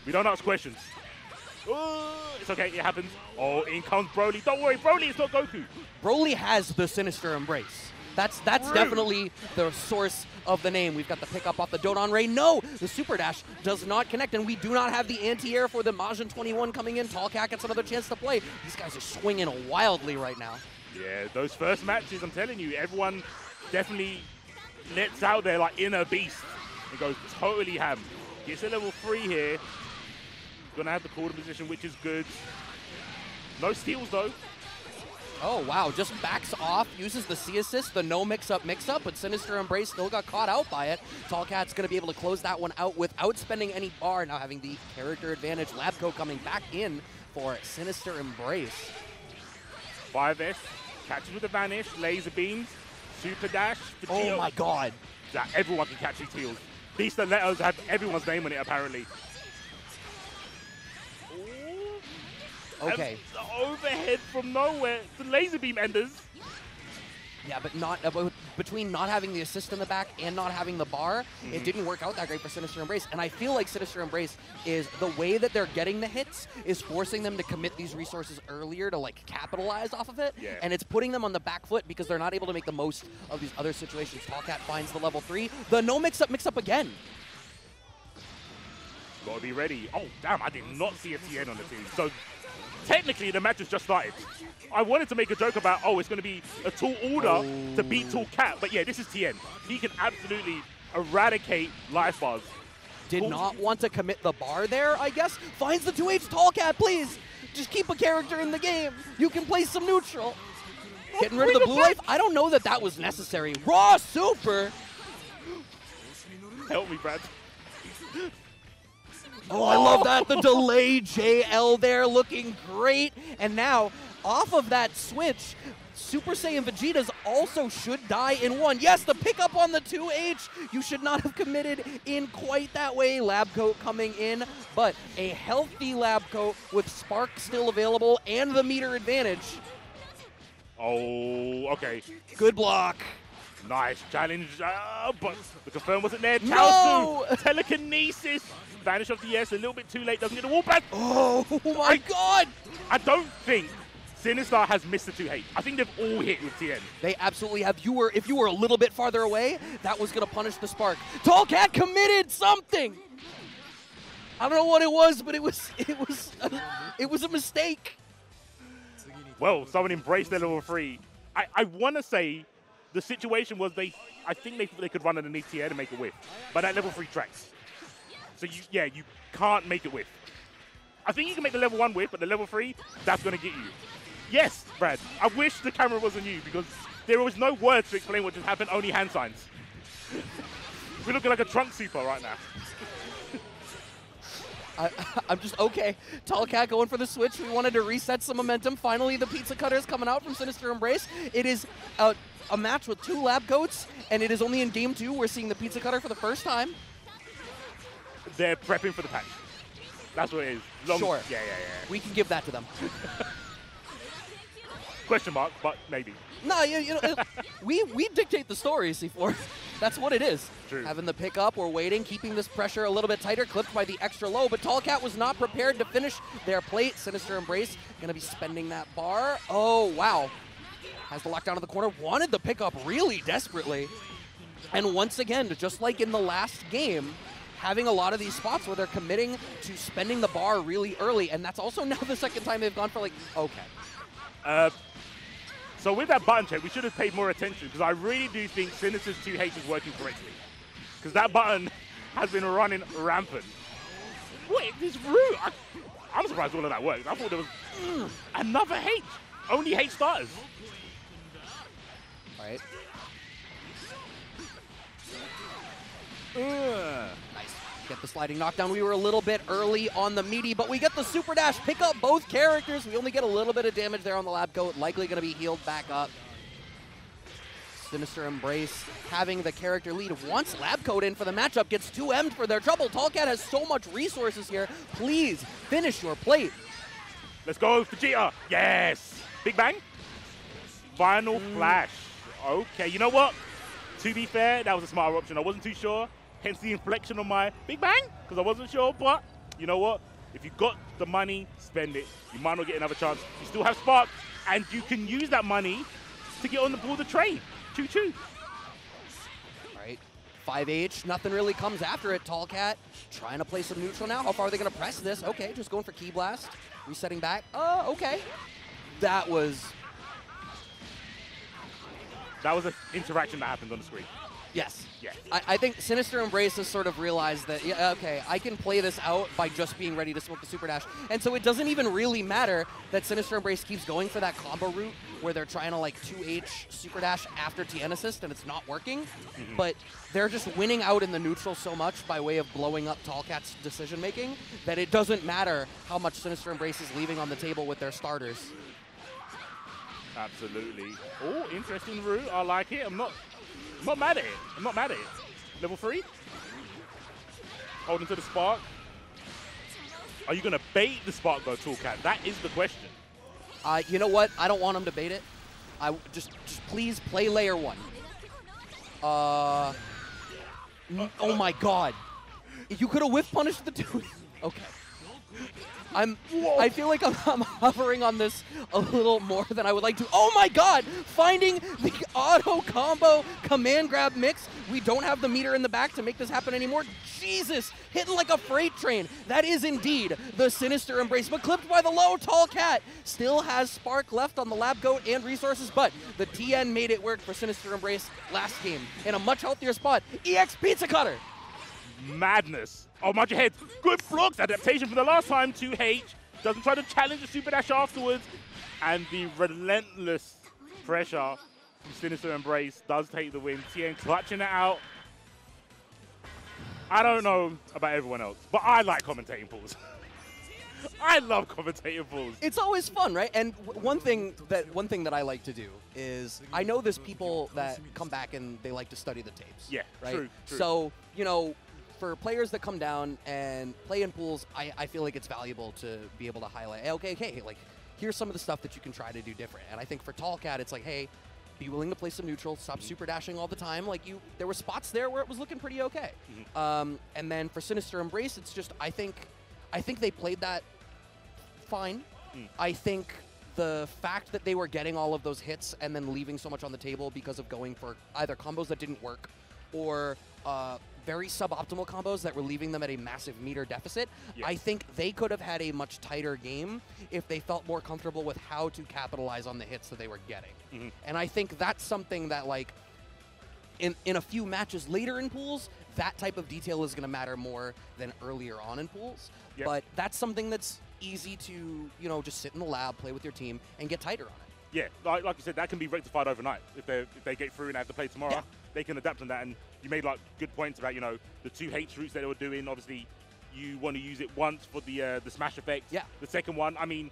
We don't ask questions. Oh, it's okay, it happens. Oh, in comes Broly. Don't worry, Broly, is not Goku. Broly has the sinister embrace. That's that's Rude. definitely the source of the name. We've got the pickup off the Dodon Ray. No, the super dash does not connect, and we do not have the anti-air for the Majin 21 coming in. Tall Cat gets another chance to play. These guys are swinging wildly right now. Yeah, those first matches, I'm telling you, everyone definitely lets out their like inner beast and goes totally ham. Gets a level three here. Gonna have the quarter position, which is good. No steals though. Oh wow, just backs off, uses the C assist, the no mix up mix up, but Synyster Embrace still got caught out by it. Tall Cat's gonna be able to close that one out without spending any bar, now having the character advantage. Labco coming back in for Synyster Embrace. 5S, catches with the vanish, laser beams, super dash. Oh my god. that everyone can catch these heals. These stilettos have everyone's name on it, apparently. Okay. The overhead from nowhere. The laser beam enders. Yeah, but not uh, between not having the assist in the back and not having the bar, Mm-hmm. it didn't work out that great for Synyster Embrace. And I feel like Synyster Embrace is the way that they're getting the hits is forcing them to commit these resources earlier to like capitalize off of it. Yeah. And it's putting them on the back foot because they're not able to make the most of these other situations. Tallcat finds the level three. The no mix up mix up again. Gotta be ready. Oh, damn, I did not see a Tien on the team. So technically, the match has just started. I wanted to make a joke about, oh, it's going to be a tall order to beat Tall Cat. But yeah, this is Tien. He can absolutely eradicate life bars. Did Cool. not want to commit the bar there, I guess. Finds the 2H tall cat, please. Just keep a character in the game. You can play some neutral. Getting rid of the blue life? I don't know that that was necessary. Raw super. Help me, Brad. Oh, I love that. The delay JL there looking great. And now, off of that switch, Super Saiyan Vegeta's also should die in one. Yes, the pickup on the 2H, you should not have committed in quite that way. Lab Coat coming in, but a healthy Lab Coat with Spark still available and the meter advantage. Oh, okay. Good block. Nice challenge, uh, but the confirm wasn't there. No! Telekinesis, vanish off the S, a little bit too late, doesn't get the wall back. Oh my god! I don't think Synyster has missed the 2H. I think they've all hit with Tien. They absolutely have. You were if you were a little bit farther away, that was gonna punish the spark. Tall Cat committed something. I don't know what it was, but it was it was it was a mistake. Well, someone embraced their level three. I, I want to say the situation was they, I think they, they could run underneath Tien to make a whiff, but at level three tracks. So you, yeah, you can't make it whiff. I think you can make the level one whiff, but the level three, that's to get you. Yes, Brad. I wish the camera wasn't you because there was no words to explain what just happened, only hand signs. We're looking like a trunk super right now. I, I'm just okay. Tall Cat going for the switch. We wanted to reset some momentum. Finally, the pizza cutter is coming out from Synyster Embrace. It is a, a match with two lab coats, and it is only in game two we're seeing the pizza cutter for the first time. They're prepping for the patch. That's what it is. Long- Sure. Yeah, yeah, yeah. We can give that to them. Question mark, but maybe. No, you, you know, it- we we dictate the story, C4. That's what it is. True. Having the pickup, we're waiting, keeping this pressure a little bit tighter, clipped by the extra low, but Tall Cat was not prepared to finish their plate. Synyster Embrace gonna be spending that bar. Oh, wow. Has the lockdown in the corner, wanted the pickup really desperately. And once again, just like in the last game, having a lot of these spots where they're committing to spending the bar really early, and that's also now the second time they've gone for like, okay. Uh, so with that button check, we should have paid more attention because I really do think Synyster's 2H is working correctly. Because that button has been running rampant. Wait, this route, I, I'm surprised all of that worked. I thought there was mm, another H. Only H starters. All right. Ugh. Nice. Get the sliding knockdown. We were a little bit early on the meaty, but we get the super dash. Pick up both characters. We only get a little bit of damage there on the lab coat. Likely going to be healed back up. Synyster Embrace having the character lead. Once Lab Coat in for the matchup, gets 2M'd for their trouble. Tallcat has so much resources here. Please finish your plate. Let's go, Vegeta. Yes. Big Bang. Final mm. Flash. Okay, you know what? To be fair, that was a smarter option. I wasn't too sure. Hence the inflection on my Big Bang, because I wasn't sure. But you know what? If you got the money, spend it. You might not get another chance. You still have Spark, and you can use that money to get on the board the train. Choo choo. All right. 5H, nothing really comes after it. Tall Cat trying to play some neutral now. How far are they going to press this? Okay, just going for Key Blast. Resetting back. Oh, okay. That was, That was an interaction that happened on the screen. yes. Yes. I, I think Synyster Embrace has sort of realized that, yeah, okay, I can play this out by just being ready to smoke the Super Dash. And so it doesn't even really matter that Synyster Embrace keeps going for that combo route where they're trying to like 2H Super Dash after Tien assist and it's not working. Mm-hmm. But they're just winning out in the neutral so much by way of blowing up Tallcat's decision making that it doesn't matter how much Synyster Embrace is leaving on the table with their starters. Absolutely. Oh, interesting route. I like it. I'm not, I'm not mad at it. I'm not mad at it. Level three. Holding to the spark. Are you gonna bait the spark though, TallCat? That is the question. Uh, you know what? I don't want him to bait it. I just, just please play layer one. Uh, oh my god! You could have whiff punished the dude. okay. I'm. I feel like I'm, I'm hovering on this a little more than I would like to. Oh my god! Finding the auto combo command grab mix. We don't have the meter in the back to make this happen anymore. Jesus! Hitting like a freight train. That is indeed the sinister embrace. But clipped by the low tall cat. Still has spark left on the lab coat and resources, but the Tien made it work for Synyster Embrace last game in a much healthier spot. EX Pizza Cutter! Madness. Oh, mind your head. Good blocks. Adaptation from the last time. 2H. Doesn't try to challenge the super dash afterwards. And the relentless pressure from Synyster Embrace does take the win. Tien clutching it out. I don't know about everyone else, but I like commentating pools. I love commentating pools. It's always fun, right? And w- one thing that one thing that I like to do is I know there's people that come back and they like to study the tapes. Yeah, right. true, true. So you know, for players that come down and play in pools, I, I feel like it's valuable to be able to highlight. Okay, okay, like here's some of the stuff that you can try to do different. And I think for Tall Cat, it's like, hey, be willing to play some neutral, stop Mm-hmm. super dashing all the time. Like you, there were spots there where it was looking pretty okay. Mm-hmm. Um, and then for Synyster Embrace, it's just I think, I think they played that fine. Mm. I think the fact that they were getting all of those hits and then leaving so much on the table because of going for either combos that didn't work or uh, very suboptimal combos that were leaving them at a massive meter deficit. Yeah. I think they could have had a much tighter game if they felt more comfortable with how to capitalize on the hits that they were getting. Mhm. And I think that's something that like in, in a few matches later in pools, that type of detail is going to matter more than earlier on in pools. Yep. But that's something that's easy to, you know, just sit in the lab, play with your team, and get tighter on it. Yeah, like, like you said, that can be rectified overnight. If they if they get through and have to play tomorrow, Yeah. They can adapt on that. And you made like good points about you know the two H routes that they were doing. Obviously, you want to use it once for the uh, the smash effect. Yeah. The second one, I mean,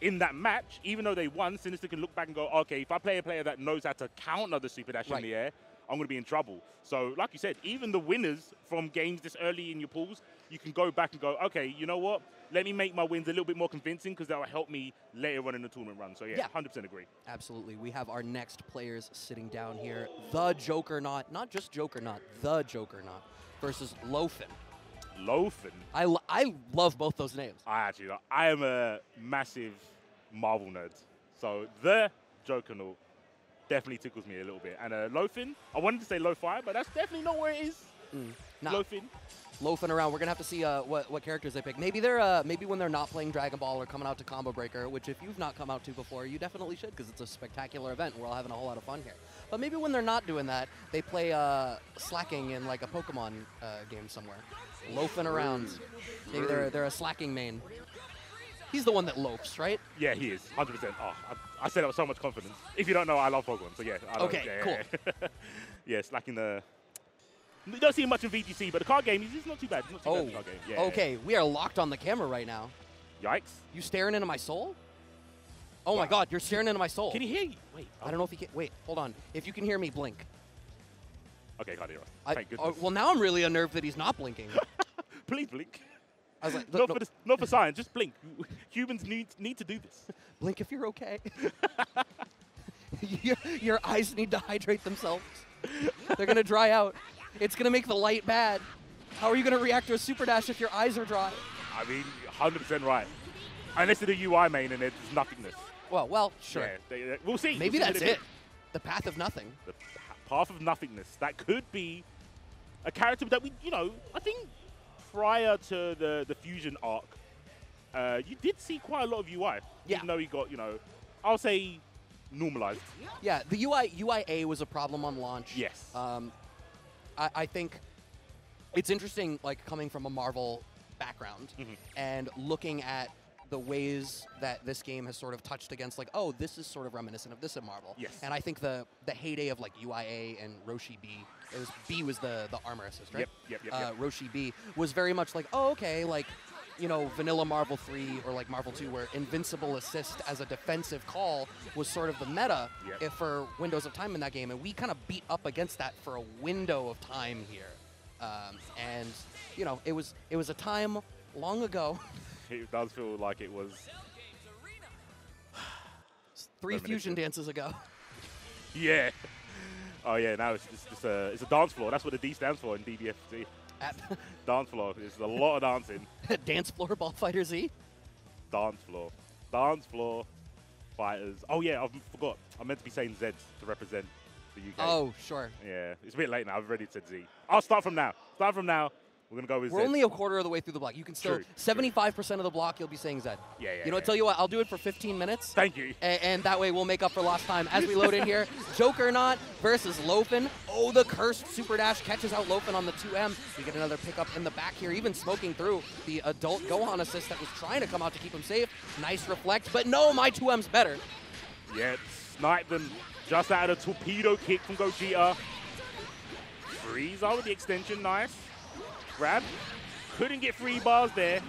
in that match, even though they won, Synyster can look back and go, okay, if I play a player that knows how to counter the super dash Right. in the air, I'm going to be in trouble. So, like you said, even the winners from games this early in your pools, you can go back and go, okay, you know what? Let me make my wins a little bit more convincing because that will help me later on in the tournament run. So, yeah, Yeah. 100% agree. Absolutely. We have our next players sitting down here. The Jokernaut, not just Jokernaut, the Jokernaut versus Loafin. Loafin. I, lo- I love both those names. I actually, I am a massive Marvel nerd. So the Jokernaut definitely tickles me a little bit. And uh, Loafin, I wanted to say Lo-Fi, but that's definitely not where it is. Nah, Loafin. Loafing around. We're gonna have to see uh, what what characters they pick. Maybe they're uh, maybe when they're not playing Dragon Ball or coming out to Combo Breaker, which if you've not come out to before, you definitely should because it's a spectacular event. We're all having a whole lot of fun here. But maybe when they're not doing that, they play uh, Slaking in like a Pokemon uh, game somewhere, loafing around. Maybe they're they're a Slaking main. He's the one that loafs, right? Yeah, he is. 100%. Oh, I, I said that with so much confidence. If you don't know, I love Pokemon. So, yeah. I love Okay, yeah, cool. Yeah, Slaking the... You don't see much in VGC, but the card game, he's he's not too bad. Not too bad oh, card game. Yeah, okay. We are locked on the camera right now. Yikes. You staring into my soul? Oh my God! You're staring into my soul. Can he hear you? Wait. I don't know if he can. Wait, hold on. If you can hear me, blink. Okay, can't hear Thank oh, goodness. well, now I'm really unnerved that he's not blinking. Please blink. I was like, Not, no, for the, not for science, just blink. Humans need, need to do this. blink if you're okay. your, your eyes need to hydrate themselves. They're gonna dry out. It's gonna make the light bad. How are you gonna react to a super dash if your eyes are dry? I mean, 100% right. Unless they're the UI main and it's nothingness. Well, well, sure. Yeah, they, they- we'll see. Maybe We'll see that's it. The path of nothing. The path of nothingness. That could be a character that we, you know, I think prior to the, the fusion arc, uh, you did see quite a lot of UI. Yeah. Even though he got, you know, I'll say normalized. Yeah, the UI UIA was a problem on launch. Yes. Um, I, I think it's interesting, like coming from a Marvel background Mhm. and looking at the ways that this game has sort of touched against, like, oh, this is sort of reminiscent of this in Marvel. Yes. And I think the the heyday of like UIA and Roshi B, it was B was the the armor assist, right? Yep, yep, yep, Uh, yep. Roshi B was very much like, oh, okay, like. You know, vanilla Marvel 3 or like Marvel 2, where Invincible Assist as a defensive call was sort of the meta Yep. if for windows of time in that game, and we kind of beat up against that for a window of time here. Um, and you know, it was it was a time long ago, It does feel like it was, three fusion dances ago. yeah. Oh yeah, now it's just, just a, it's a dance floor. That's what the D stands for in DBFZ. Dance floor. There's a lot of dancing. Dance Floor Ball Fighter Z. Dance floor. Dance floor. Fighters. Oh yeah, I forgot. I meant to be saying Z to represent the UK. Oh, sure. Yeah, it's a bit late now. I've already said Z. I'll start from now. Start from now. We're gonna go with We're Z. only a quarter of the way through the block. You can still True, true. 75% of the block you'll be saying Zed. Yeah, yeah, You know, yeah. tell you what, I'll do it for 15 minutes. Thank you. A- and that way we'll make up for lost time as we load in here. Jokernaut versus Loafin. Oh, the cursed super dash catches out Loafin on the 2M. We get another pickup in the back here, even smoking through the adult Gohan assist that was trying to come out to keep him safe. Nice reflect, but no, my 2M's better. Yeah, sniped them just out of a torpedo kick from Gogeta. Freeze out with the extension, nice. Grab. Couldn't get three bars there.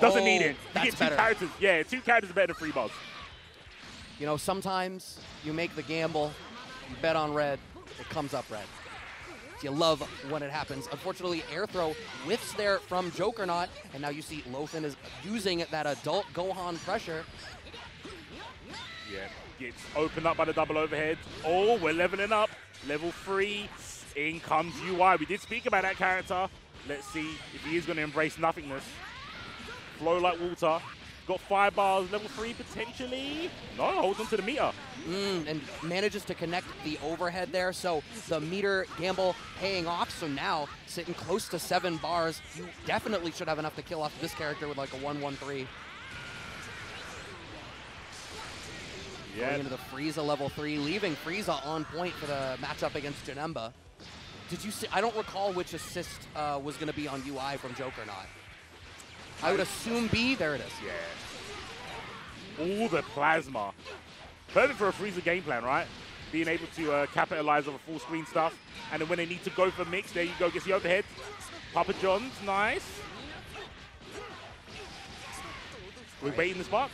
Doesn't need Oh, it. You oh, that's get two better. characters. Yeah, two characters are better than three bars. You know, sometimes you make the gamble, you bet on red, it comes up red. You love when it happens. Unfortunately, air throw whiffs there from Jokernaut, and now you see Loafin is using that adult Gohan pressure. Yeah, gets opened up by the double overhead. Oh, we're leveling up. Level three. In comes UI. We did speak about that character. Let's see if he is going to embrace nothingness. Flow like water. Got five bars. Level three potentially. No, holds on to the meter. Mm, and manages to connect the overhead there. So the meter gamble paying off. So now sitting close to seven bars, you definitely should have enough to kill off this character with like a 1-1-3. Yeah. Going into the Frieza level three, leaving Frieza on point for the matchup against Janemba. Did you see? I don't recall which assist uh, was going to be on UI from Jokernaut. I would assume B. There it is. Yeah. All the plasma. Perfect for a Frieza game plan, right? Being able to uh, capitalize on the full screen stuff. And then when they need to go for mix, there you go. Gets the overhead. Papa John's, nice. We're baiting the spark.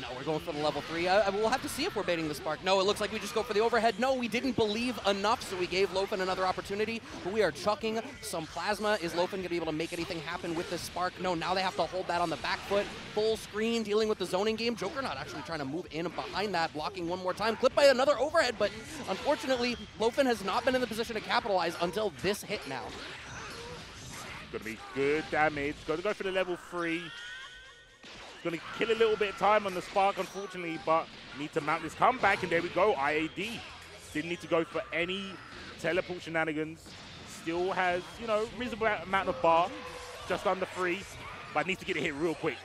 No, we're going for the level three. We'll have to see if we're baiting the spark. No, it looks like we just go for the overhead. No, we didn't believe enough, so we gave Loafin another opportunity. But we are chucking some plasma. Is Loafin going to be able to make anything happen with this spark? No, now they have to hold that on the back foot. Full screen, dealing with the zoning game. Jokernaut actually trying to move in behind that, blocking one more time. Clipped by another overhead, but unfortunately, Loafin has not been in the position to capitalize until this hit now. Gonna be good damage. To go for the level three. Gonna kill a little bit of time on the spark, unfortunately, but need to mount this comeback, and there we go. IAD didn't need to go for any teleport shenanigans. Still has, you know, reasonable amount of bar, just under three, but needs to get a hit real quick.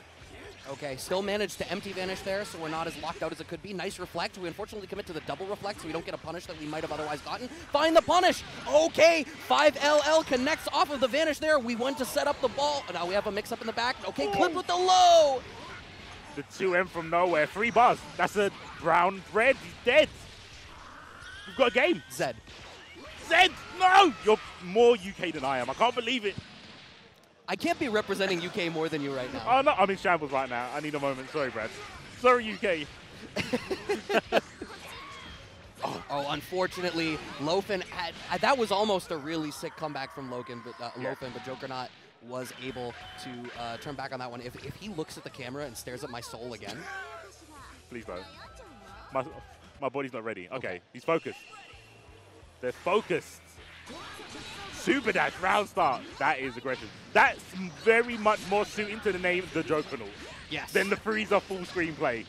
Okay, still managed to empty vanish there, so we're not as locked out as it could be. Nice reflect. We unfortunately commit to the double reflect, so we don't get a punish that we might have otherwise gotten. Find the punish. Okay, 5LL connects off of the vanish there. We went to set up the ball. Now we have a mix up in the back. Okay, clip with the low. The 2M from nowhere, three bars. That's a brown bread. He's dead. We've got a game. Zed. Zed, no! You're more UK than I am. I can't believe it. I can't be representing UK more than you right now. Oh, no, I'm in shambles right now. I need a moment. Sorry, Brad. Sorry, UK. Oh, unfortunately, Loafin had uh, that was almost a really sick comeback from Logan, but uh, Yeah. Loafin, but Jokernaut was able to uh, turn back on that one. If, if he looks at the camera and stares at my soul again, Please don't. My, my body's not ready. Okay, he's focused. They're focused. Super dash, round start. That is aggression. That's very much more suiting to the name The Jokernaut yes. than the Frieza full screen play.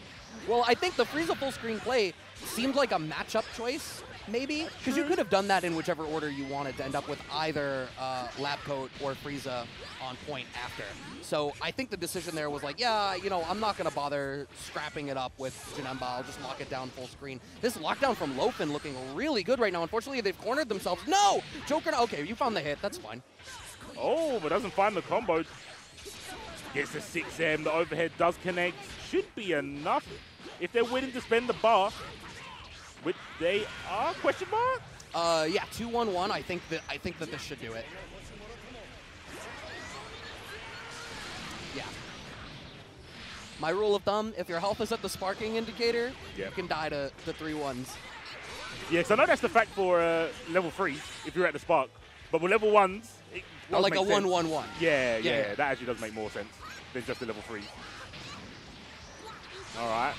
Well, I think the Frieza full screen play seemed like a matchup choice, maybe, because you could have done that in whichever order you wanted to end up with either uh, Lab Coat or Frieza on point after. So I think the decision there was like, yeah, you know, I'm not going to bother scrapping it up with Janemba. I'll just lock it down full screen. This lockdown from Loafin looking really good right now. Unfortunately, they've cornered themselves. No! Joker, okay, you found the hit. That's fine. Oh, but doesn't find the combo. Gets the 6M. The overhead does connect. Should be enough if they're willing to spend the bar. Which they are, question mark? Uh, yeah, two one one. I think that I think that this should do it. Yeah. My rule of thumb: if your health is at the sparking indicator, Yeah. you can die to the three ones. Yeah, because I know that's the fact for uh, level three, if you're at the spark. But with level ones, it does like a sense. one one one. Yeah, yeah, Yeah, yeah. that actually does make more sense than just the level three. All right.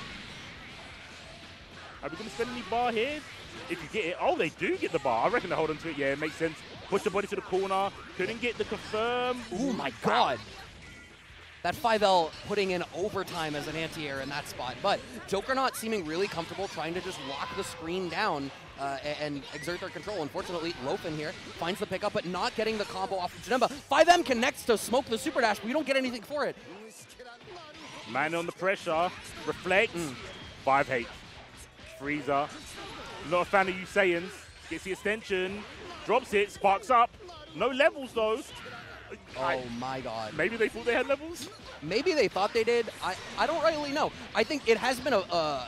Are we going to spend any bar here? If you get it, oh, they do get the bar. I reckon they hold on to it. Yeah, it makes sense. Push the body to the corner. Couldn't get the confirm. Oh my god. That 5L putting in overtime as an anti-air in that spot. But Jokernaut seeming really comfortable trying to just lock the screen down uh, and exert their control. Unfortunately, Loafin here finds the pickup, but not getting the combo off of Janemba. 5M connects to smoke the super dash, but we don't get anything for it. Man on the pressure. Reflects. 5H. Frieza. Not a fan of you Saiyans. Gets the extension. Drops it. Sparks up. No levels, though. I- Oh my god. maybe they thought they had levels? Maybe they thought they did. I, I don't really know. I think it has been a. Uh,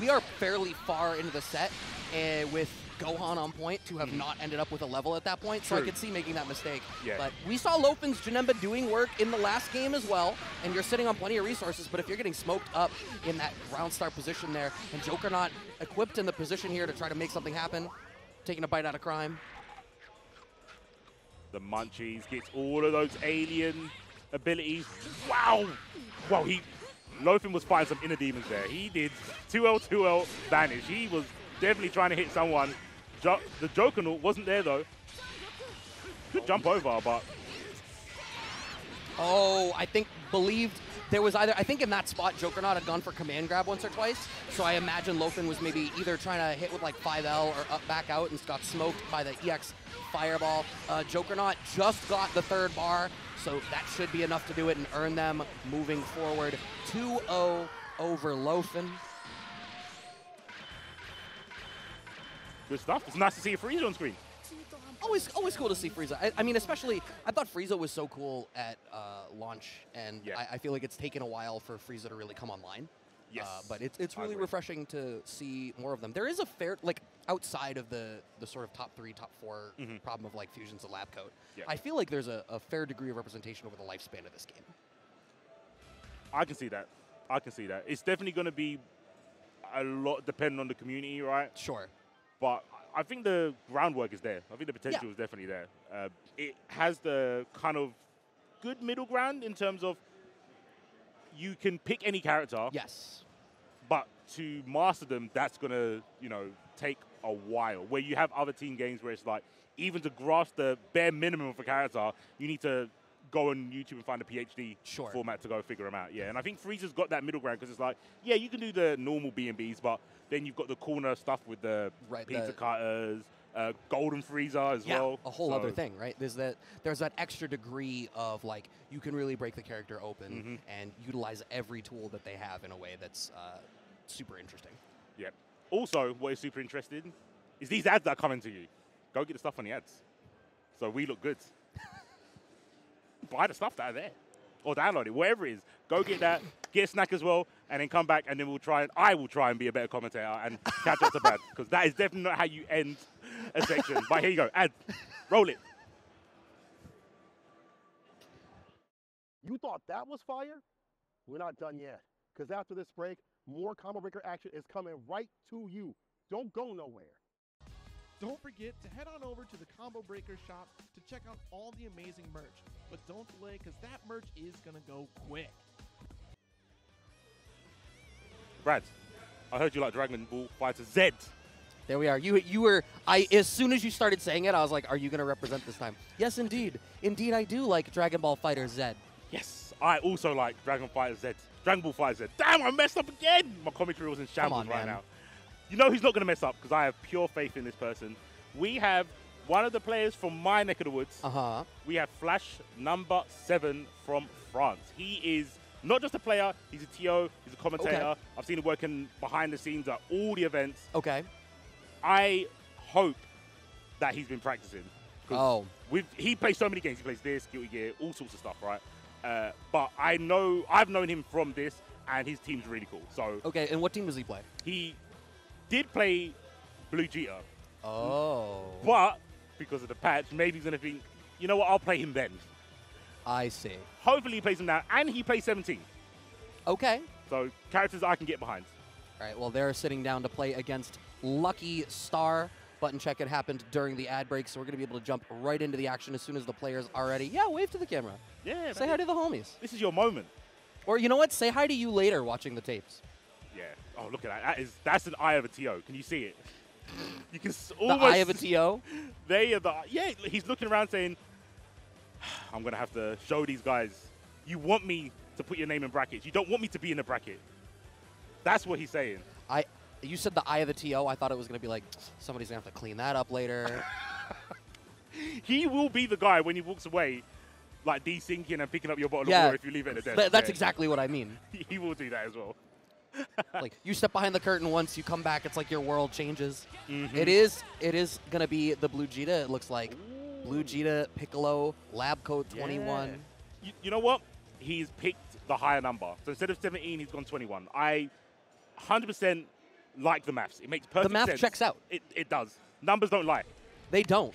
we are fairly far into the set uh, with Gohan on point to have mm-hmm. not ended up with a level at that point, so I could see making that mistake. Yeah. But we saw Loafin's Janemba doing work in the last game as well, and you're sitting on plenty of resources, but if you're getting smoked up in that ground star position there, and Jokernaut equipped in the position here to try to make something happen, taking a bite out of crime. The Munchies gets all of those alien abilities. Wow! Wow, he Loafin was fighting some inner demons there. He did 2L 2L vanish. He was definitely trying to hit someone. The Joker wasn't there though. Could jump over, but Oh, I think believed there was either I think in that spot Jokernaut had gone for command grab once or twice. So I imagine Loafin was maybe either trying to hit with like 5L or up back out and got smoked by the EX fireball. Uh, Jokernaut just got the third bar, so that should be enough to do it and earn them moving forward. 2-0 over Loafin. Good stuff. It's nice to see a Frieza on screen. Always, always cool to see Frieza. I, I mean, especially, I thought Frieza was so cool at uh, launch, and Yeah. I, I feel like it's taken a while for Frieza to really come online. Yes. Uh, but it's it's really refreshing to see more of them. There is a fair like outside of the the sort of top three, top 4 Mhm. problem of like fusions and lab coat. Yeah. I feel like there's a, a fair degree of representation over the lifespan of this game. I can see that. I can see that. It's definitely going to be a lot depending on the community, right? Sure. But I think the groundwork is there. I think the potential is definitely there. Uh, it has the kind of good middle ground in terms of you can pick any character, Yes. but to master them, that's going to, you know, take a while. Where you have other team games where it's like, even to grasp the bare minimum of a character, you need to go on YouTube and find a PhD Sure. format to go figure them out. Yeah, and I think Frieza's got that middle ground because it's like, yeah, you can do the normal B&Bs, but then you've got the corner stuff with the Right, pizza the- cutters, uh, golden Frieza as yeah, well. a whole other thing, right? There's that there's that extra degree of like you can really break the character open Mhm. and utilize every tool that they have in a way that's uh, super interesting. Yeah. Also, what is super interesting is these ads that are coming to you. Go get the stuff on the ads. So we look good. Buy the stuff that are there. Or download it, whatever it is. Go get that, get a snack as well, and then come back and then we'll try and I will try and be a better commentator and catch up to Brad. Because that is definitely not how you end a section. but here you go. Ad. Roll it. You thought that was fire? We're not done yet. Because after this break, more combo breaker action is coming right to you. Don't go nowhere. Don't forget to head on over to the Combo Breaker shop to check out all the amazing merch. But don't delay because that merch is going to go quick. Brad, I heard you like Dragon Ball Fighter Z. There we are. You you were I as soon as you started saying it, I was like, "Are you going to represent this time?" Yes, indeed. Indeed, I do like Dragon Ball Fighter Z. Yes, I also like Dragon Fighter Z. Dragon Ball Fighter Z. Damn, I messed up again. My commentary was in shambles on, right man. now. You know he's not going to mess up because I have pure faith in this person. We have one of the players from my neck of the woods. Uh huh. We have Flash number seven from France. He is not just a player, he's a TO, he's a commentator. Okay. I've seen him working behind the scenes at all the events. Okay. I hope that he's been practicing. Oh. We've, he plays so many games. He plays this, Guilty Gear, all sorts of stuff, right? Uh, but I know I've known him from this, and his team's really cool. So Okay. And what team does he play? he did play Blue Jeter, Oh. but because of the patch, maybe he's gonna think, you know what? I'll play him then. I see. Hopefully, he plays him now, and he plays 17. Okay. So characters I can get behind. All right. Well, they're sitting down to play against Lucky Star. Button check had happened during the ad break, so we're going to be able to jump right into the action as soon as the players are ready. Yeah, wave to the camera. Yeah. Say man. hi to the homies. This is your moment. Or you know what? Say hi to you later watching the tapes. Yeah. Oh, look at that. That is that's an eye of a TO. Can you see it? You can s- The eye of a TO. They are the yeah. He's looking around saying, "I'm gonna have to show these guys. You want me to put your name in brackets. You don't want me to be in the bracket." That's what he's saying. I. You said the eye of the TO. I thought it was going to be like somebody's going to have to clean that up later. He will be the guy when he walks away, like desyncing and picking up your bottle Yeah. of water if you leave it at the desk. Th- that's Yeah. exactly what I mean. He will do that as well. like you step behind the curtain once, you come back, it's like your world changes. Mhm. It is. It is going to be the Blue Jita. It looks like Blue Jita, Piccolo, Lab Coat 21. You, you know what? He's picked the higher number. So instead of 17, he's gone 21. I 100% like the maths. It makes perfect math sense. checks out. It, it does. Numbers don't lie. They don't.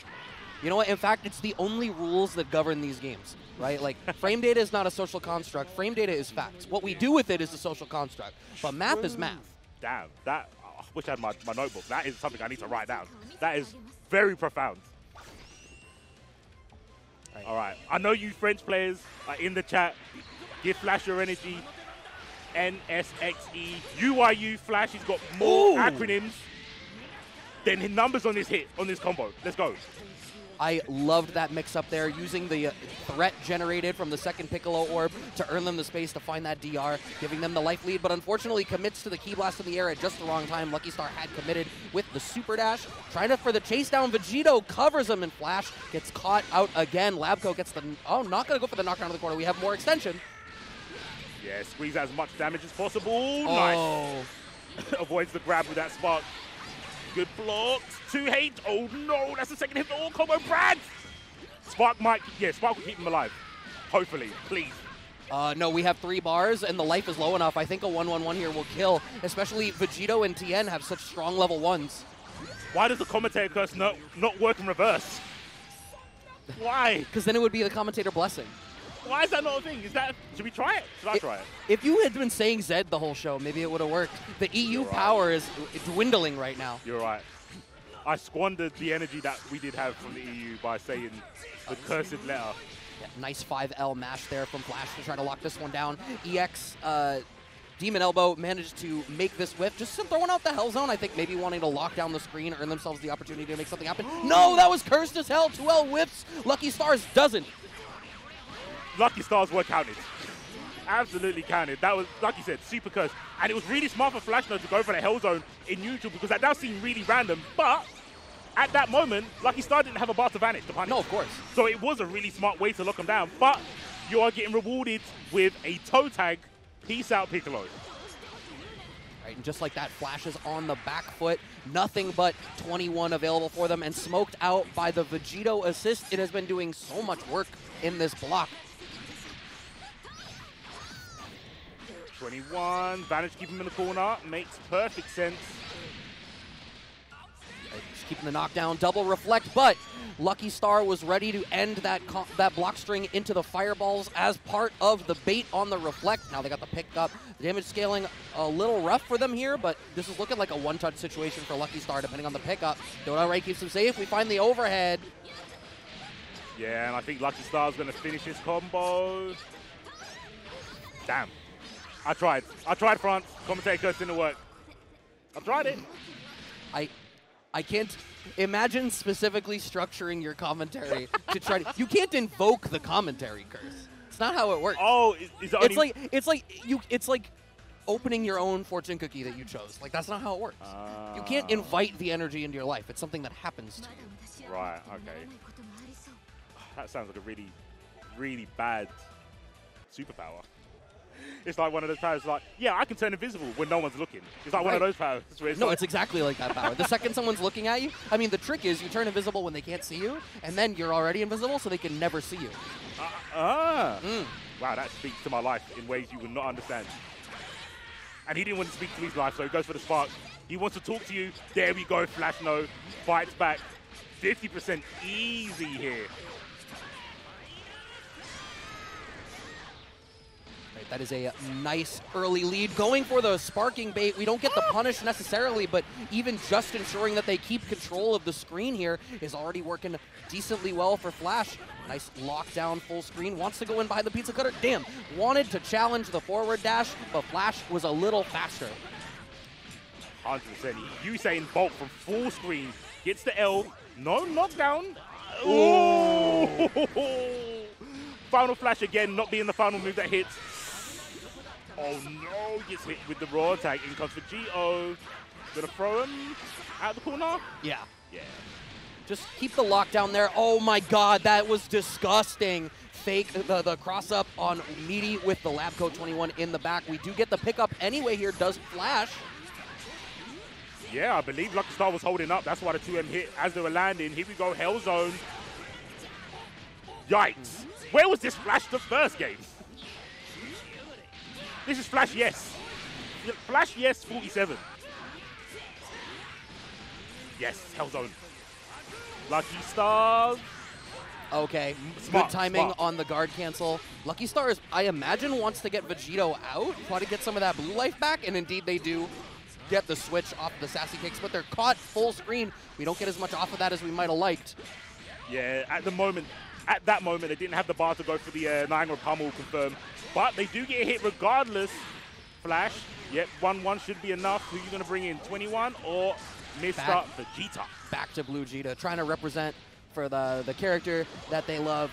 You know what? In fact, it's the only rules that govern these games, right? Like, frame data is not a social construct. Frame data is facts. What we do with it is a social construct. But math is math. Damn, that. I wish I had my, my notebook. That is something I need to write down. That is very profound. Right. All right. I know you French players are in the chat. Give Flash your energy. NSXE. UIU Flash. He's got more Ooh. acronyms than numbers on this hit, on this combo. Let's go. I loved that mix up there, using the threat generated from the second Piccolo orb to earn them the space to find that DR, giving them the life lead, but unfortunately commits to the key blast in the air at just the wrong time. Lucky Star had committed with the super dash, trying to for the chase down. Vegito covers him and Flash gets caught out again. Labco gets the oh, not gonna go for the knockdown of the corner. We have more extension. Yeah, squeeze as much damage as possible. Oh. Nice. Oh, Avoids the grab with that spark. Good blocks. Two hate. Oh no, that's the second hit for all combo. Brad! Spark might, yeah, Spark will keep him alive. Hopefully, please. Uh, no, we have three bars, and the life is low enough. I think a 1-1-1 here will kill, especially Vegito and Tien have such strong level ones. Why does the commentator curse not, not work in reverse? Why? Because then it would be the commentator blessing. Why is that not a thing? Is that, should we try it? Should I It- try it? If you had been saying Zed the whole show, maybe it would have worked. The EU right. power is dwindling right now. You're right. I squandered the energy that we did have from the EU by saying the cursed letter. Yeah, nice 5L mash there from Flash to try to lock this one down. EX, uh, Demon Elbow managed to make this whiff. Just throwing out the Hell Zone, I think maybe wanting to lock down the screen, earn themselves the opportunity to make something happen. No, that was cursed as hell. 2L whips. Lucky Stars doesn't. Lucky Stars were counted. Absolutely counted. That was, like you said, super cursed. And it was really smart for Flash though to go for the Hell Zone in neutral because that now seem really random. But at that moment, Lucky Star didn't have a bar to vanish to punish. No, of course. So it was a really smart way to lock him down. But you are getting rewarded with a toe tag. Peace out, Piccolo. Right, and just like that, flashes on the back foot. Nothing but 21 available for them, and smoked out by the Vegito assist. It has been doing so much work in this block. 21. Vanish keep him in the corner. Makes perfect sense. Keeping the knockdown, double reflect, but Lucky Star was ready to end that that block string into the fireballs as part of the bait on the reflect. Now they got the pick up. The damage scaling a little rough for them here, but this is looking like a one-touch situation for Lucky Star depending on the pickup. Dodon Ray keeps him safe. We find the overhead. Yeah, and I think Lucky Star's going to finish his combo. Damn. I tried. I tried France. Commentator curse didn't work. I tried it. I I can't imagine specifically structuring your commentary to try to. You can't invoke the commentary curse. It's not how it works. Oh, is, is it only... it's like it's like you. It's like opening your own fortune cookie that you chose. Like that's not how it works. you can't Ah. invite the energy into your life. It's something that happens to you. Right, okay. That sounds like a really, really bad superpower. It's like one of those powers like, yeah, I can turn invisible when no one's looking. It's like one of those powers. Where it's No, like, it's exactly like that power. The second someone's looking at you, I mean, the trick is you turn invisible when they can't see you, and then you're already invisible, so they can never see you. Ah. Mm. Wow, that speaks to my life in ways you would not understand. And he didn't want to speak to his life, so he goes for the spark. He wants to talk to you. There we go, Flash no. Fights back. 50% easy here. That is a nice early lead. Going for the sparking bait. We don't get the punish necessarily, but even just ensuring that they keep control of the screen here is already working decently well for Flash. Nice lockdown full screen. Wants to go in behind the pizza cutter. Damn. Wanted to challenge the forward dash, but Flash was a little faster. 100%. Usain Bolt from full screen gets the L. No knockdown. Ooh. Final flash again, not being the final move that hits. Oh no, gets hit with the raw attack. In comes Vegito Gonna throw him out the corner? Yeah. Yeah. Just keep the lockdown there. Oh my god, that was disgusting. Fake the, the cross up on Meaty with the Labco 21 in the back. We do get the pickup anyway here. Does Flash. Yeah, I believe Lucky Star was holding up. That's why the 2M hit as they were landing. Here we go, Hell Zone. Yikes. Where was this Flash the first game? This is Flash Yes. Flash Yes 47. Yes, Hell Zone. Lucky Stars. Okay, Smart, good timing smart. on the guard cancel. Lucky Stars, I imagine, wants to get Vegito out, try to get some of that blue life back, and indeed they do get the switch off the sassy kicks, but they're caught full screen. We don't get as much off of that as we might have liked. Yeah, at the moment, at that moment, they didn't have the bar to go for the uh, Niagara pummel confirm, but they do get hit regardless. Flash, yep, 1-1 should be enough. Who are you going to bring in, 21 or Mr. Back. Vegeta? Back to Blue Jita, trying to represent for the, the character that they love.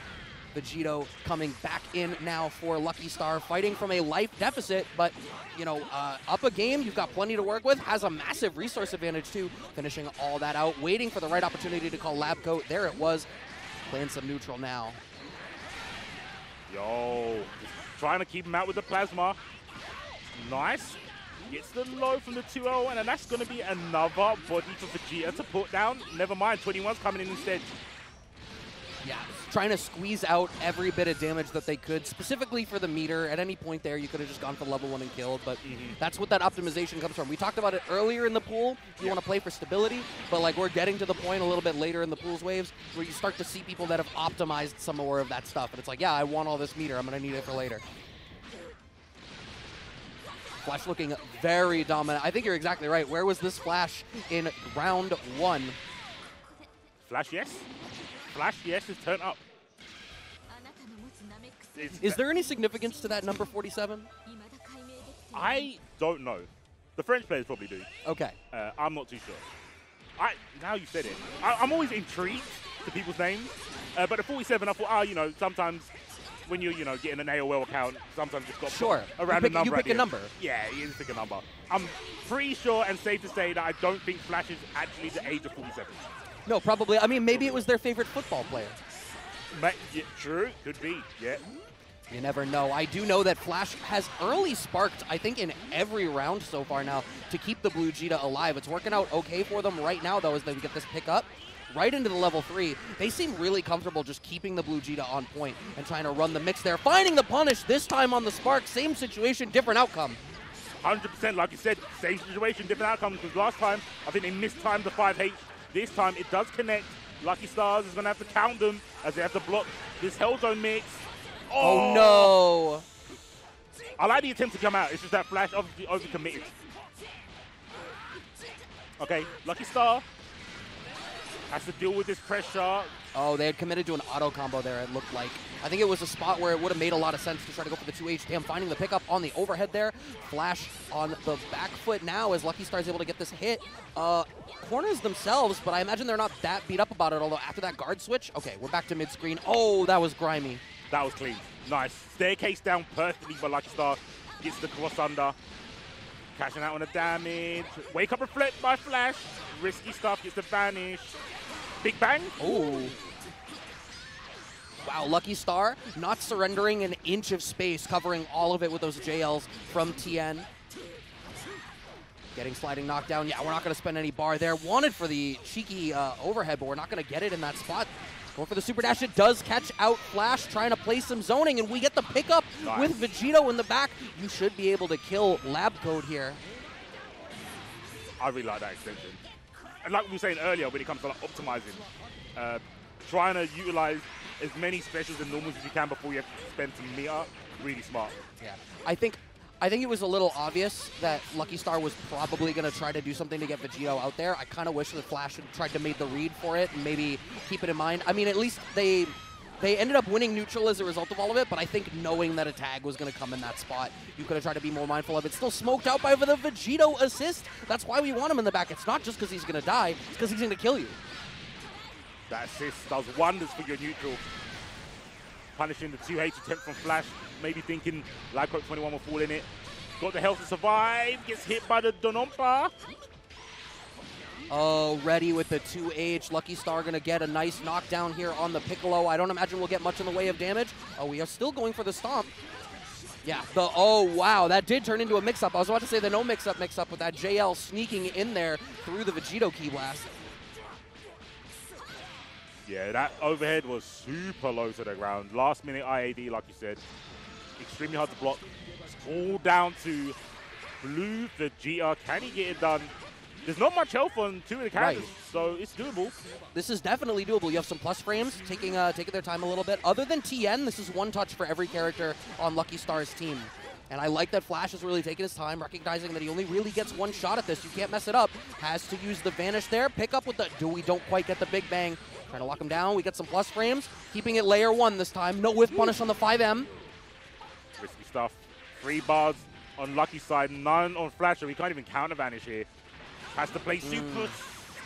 Vegito coming back in now for Lucky Star, fighting from a life deficit, but you know, uh, up a game, you've got plenty to work with. Has a massive resource advantage too, finishing all that out, waiting for the right opportunity to call Lab Coat. There it was, playing some neutral now. Yo, trying to keep him out with the plasma. Nice. Gets the low from the 2-0, and that's going to be another body for Vegeta to put down. Never mind, 21's coming in instead. Yeah, trying to squeeze out every bit of damage that they could, specifically for the meter. At any point there, you could have just gone for level one and killed, but mm-hmm. that's what that optimization comes from. We talked about it earlier in the pool. You want to play for stability, but like we're getting to the point a little bit later in the pool's waves where you start to see people that have optimized some more of that stuff, and it's like, yeah, I want all this meter. I'm gonna need it for later. Flash looking very dominant. I think you're exactly right. Where was this Flash in round one? Flash, yes. Flash, yes, is turned up. Is there any significance to that number 47? I don't know. The French players probably do. Okay. Uh, I'm not too sure. I Now you said it. I, am always intrigued to people's names. Uh, but at 47, I thought, ah, oh, you know, sometimes when you're, you know, getting an AOL account, sometimes it's got sure. a random you pick, number. You pick a number. Yeah, you just pick a number. I'm pretty sure and safe to say that I don't think Flash is actually the age of 47. No, probably. I mean, maybe it was their favorite football player. Ma- yeah, true, could be. Yeah. You never know. I do know that Flash has early sparked, I think, in every round so far now to keep the Blue Jita alive. It's working out okay for them right now, though, as they get this pick up right into the level three. They seem really comfortable just keeping the Blue Jita on point and trying to run the mix there. Finding the punish, this time on the spark. Same situation, different outcome. 100%, like you said, same situation, different outcome, Because last time, I think they mistimed the 5H. This time, it does connect. Lucky Stars is going to have to count them as they have to block this Hell Zone mix. Oh, oh, no. I like the attempt to come out. It's just that Flash obviously overcommitted. Okay, Lucky Star has to deal with this pressure. Oh, they had committed to an auto combo there, it looked like. I think it was a spot where it would have made a lot of sense to try to go for the 2H. Damn, finding the pickup on the overhead there. Flash on the back foot now as Lucky Star is able to get this hit. Uh, corners themselves, but I imagine they're not that beat up about it, although after that guard switch, okay, we're back to mid-screen. Oh, that was grimy. That was clean. Nice. Staircase down perfectly by Lucky Star. Gets the cross under. Cashing out on the damage. Wake up reflect by Flash. Risky stuff gets the vanish. Big bang. Oh. Wow, Lucky Star not surrendering an inch of space, covering all of it with those JLs from Tien. Getting sliding knockdown. Yeah, we're not going to spend any bar there. Wanted for the cheeky uh, overhead, but we're not going to get it in that spot. Going for the super dash. It does catch out Flash, trying to play some zoning, and we get the pickup Nice. with Vegito in the back. You should be able to kill Lab Coat here. I really like that extension. And like we were saying earlier, when it comes to like, optimizing, uh, trying to utilize as many specials and normals as you can before you have to spend some meter, really smart. Yeah. I think I think it was a little obvious that Lucky Star was probably going to try to do something to get Vegito out there. I kind of wish that Flash had tried to make the read for it and maybe keep it in mind. I mean, at least they they ended up winning neutral as a result of all of it, but I think knowing that a tag was going to come in that spot, you could have tried to be more mindful of it. Still smoked out by the Vegito assist. That's why we want him in the back. It's not just because he's going to die, it's because he's going to kill you. That assist does wonders for your neutral. Punishing the 2H attempt from Flash, maybe thinking Lycroak 21 will fall in it. Got the health to survive, gets hit by the Donompa. Oh, ready with the 2H. Lucky Star going to get a nice knockdown here on the Piccolo. I don't imagine we'll get much in the way of damage. Oh, we are still going for the stomp. Yeah, the, oh, wow, that did turn into a mix-up. I was about to say the no mix-up mix-up with that JL sneaking in there through the Vegito Ki Blast. Yeah, that overhead was super low to the ground. Last minute IAD, like you said. Extremely hard to block. It's all down to Blue Vegeta. Can he get it done? there's not much health on two of the characters, Right. so it's doable. This is definitely doable. You have some plus frames, taking uh, taking their time a little bit. Other than Tien, this is one touch for every character on Lucky Star's team. And I like that Flash is really taking his time, recognizing that he only really gets one shot at this. You can't mess it up. Has to use the Vanish there. Pick up with the... Do we don't quite get the Big Bang. Trying to lock him down. We get some plus frames. Keeping it layer one this time. No whiff punish on the 5M. Risky stuff. Three bars on Lucky side, none on Flasher. We can't even counter vanish here. Has to play super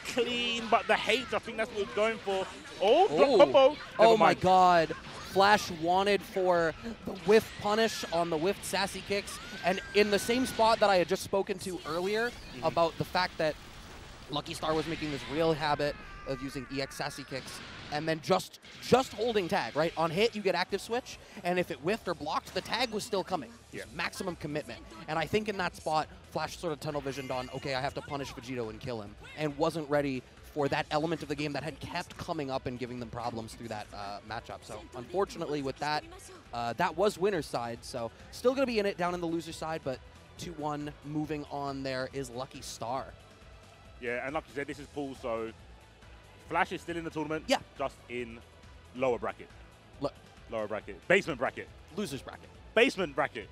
clean, but the hate, I think that's what we're going for. Oh, block combo. Oh my god. Flash wanted for the whiff punish on the whiffed sassy kicks. And in the same spot that I had just spoken to earlier Mm-hmm. about the fact that Lucky Star was making this real habit of using EX sassy kicks and then just just holding tag, right? On hit, you get active switch, and if it whiffed or blocked, the tag was still coming. Yeah. Maximum commitment. And I think in that spot, Flash sort of tunnel visioned on, okay, I have to punish Vegito and kill him, and wasn't ready for that element of the game that had kept coming up and giving them problems through that uh, matchup. So unfortunately, with that, uh, that was winner's side. So still going to be in it down in the loser side, but 2-1 moving on there is Lucky Star. Yeah, and like you said, this is pool, so Flash is still in the tournament. Yeah. Just in lower bracket. Look, Lower bracket. Basement bracket. losers bracket. Basement bracket.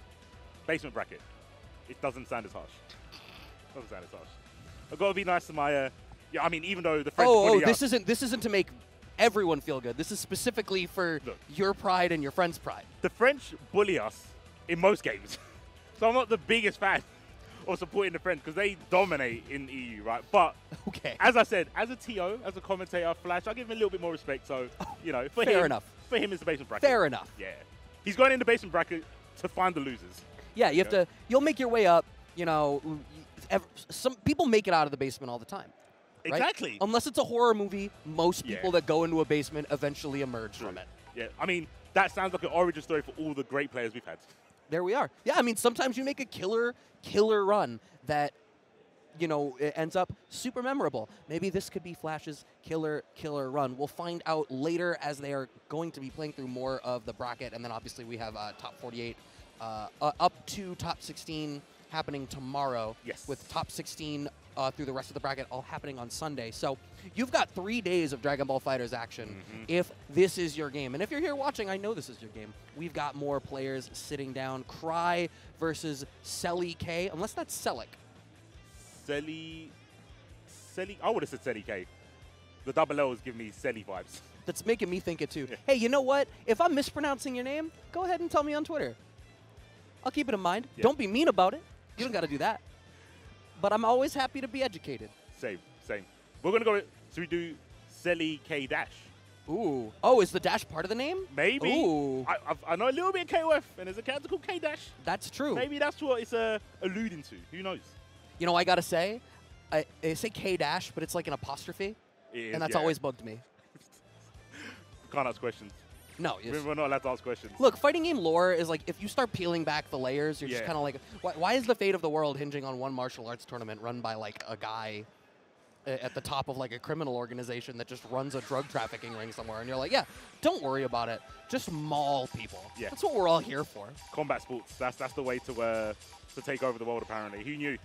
Basement bracket. It doesn't sound as harsh. Doesn't sound as harsh. I've got to be nice to my. Uh, yeah, I mean, even though the French Oh, oh, this us- isn't this isn't to make everyone feel good. This is specifically for Look. your pride and your friend's pride. the French bully us in most games. so I'm not the biggest fan of supporting the French because they dominate in the EU, right? But Okay. as I said, as a TO, as a commentator, Flash, I give him a little bit more respect. So, oh, you know, for Fair him, enough. For him, it's the basement bracket. Fair enough. Yeah. He's going in the basement bracket to find the losers. Yeah, you have Yeah. to. You'll make your way up. You know, some people make it out of the basement all the time. right? Exactly. Unless it's a horror movie, most Yeah. people that go into a basement eventually emerge from it. Yeah. I mean, that sounds like an origin story for all the great players we've had. There we are. Yeah, I mean, sometimes you make a killer, killer run that, you know, it ends up super memorable. Maybe this could be Flash's killer, killer run. We'll find out later as they are going to be playing through more of the bracket, and then obviously we have uh, top 48 uh, uh, up to top 16 happening tomorrow. Yes. With top 16 uh, through the rest of the bracket all happening on Sunday. So you've got three days of Dragon Ball FighterZ action if this is your game. And if you're here watching, I know this is your game. We've got more players sitting down. Cry versus Selly K, unless that's Selic. Selly. Selly. I would have said Selly K. The double L is giving me Selly vibes. That's making me think it too. Yeah. Hey, you know what? If I'm mispronouncing your name, go ahead and tell me on Twitter. I'll keep it in mind. Yeah. Don't be mean about it. You don't got to do that. But I'm always happy to be educated. Same, same. We're going to go. So we do Selly K Dash. Ooh. Oh, is the dash part of the name? Maybe. Ooh. I, I've, I know a little bit of KOF, and there's a character called K Dash. That's true. Maybe that's what it's uh, alluding to. Who knows? You know, I gotta say, I, I say K dash, but it's like an apostrophe, is, and that's yeah. always bugged me. Can't ask questions. No, it's, We're not allowed to ask questions. look, fighting game lore is like if you start peeling back the layers, you're just kind of like, why, why is the fate of the world hinging on one martial arts tournament run by like a guy at the top of like a criminal organization that just runs a drug trafficking ring somewhere? And you're like, yeah, don't worry about it, just maul people. Yeah. That's what we're all here for. Combat sports. That's that's the way to uh, to take over the world. Apparently, who knew?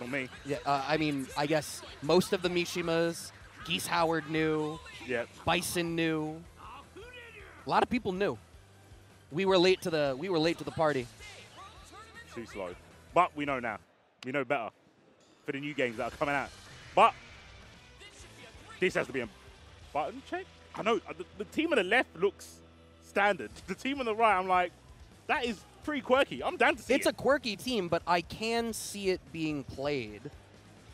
Not me. Yeah, uh, I mean, I guess most of the Mishimas, Geese Howard knew, Yeah. Bison knew. A lot of people knew. We were late to the we were late to the party. Too slow. But we know now. We know better for the new games that are coming out. But this has to be a button check. I know uh, the, the team on the left looks standard. The team on the right, I'm like, that is pretty quirky. I'm down to see It's it. a quirky team, but I can see it being played.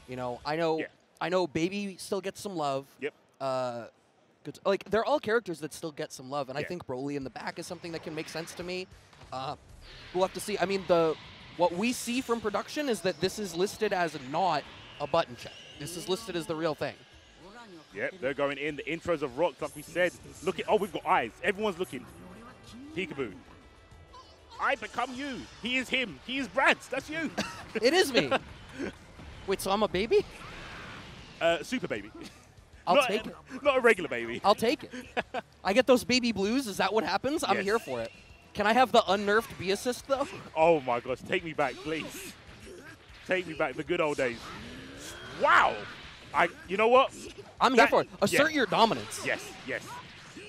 You know, I know Yeah. I know Baby still gets some love. Yep. Uh, good, like they're all characters that still get some love, and I think Broly in the back is something that can make sense to me. Uh, we'll have to see. I mean, the what we see from production is that this is listed as not a button check. This is listed as the real thing. Yep, they're going in. The intros of rocks, like we said. Look at, oh, we've got eyes. Everyone's looking. Peekaboo. I become you. He is him. He is Brad. That's you. It is me. Wait, so I'm a baby? uh, super baby. I'll not, take it. Not a regular baby. I'll take it. I get those baby blues. Is that what happens? I'm Yes. here for it. Can I have the unnerved B assist though? Oh my gosh, take me back, please. Take me back, the good old days. Wow. I. You know what? I'm here That- for it. Assert yeah. your dominance. Yes, yes.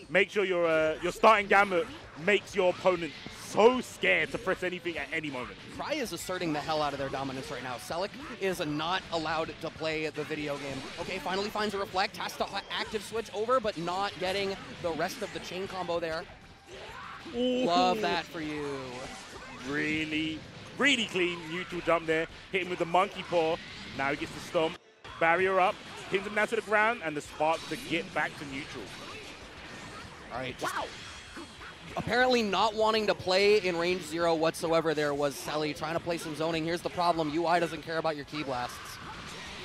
Make sure your uh, your starting gamut makes your opponent so scared to press anything at any moment. Cry is asserting the hell out of their dominance right now. Selic is not allowed to play the video game. Okay, finally finds a reflect, has to active switch over, but not getting the rest of the chain combo there. Love that for you. Really, really clean neutral jump there. Hit him with the monkey paw. Now he gets the stomp. Barrier up. Pins him down to the ground and the spark to get back to neutral. All right. Wow. Apparently not wanting to play in range zero whatsoever there was Selly trying to play some zoning. Here's the problem. UI doesn't care about your ki blasts.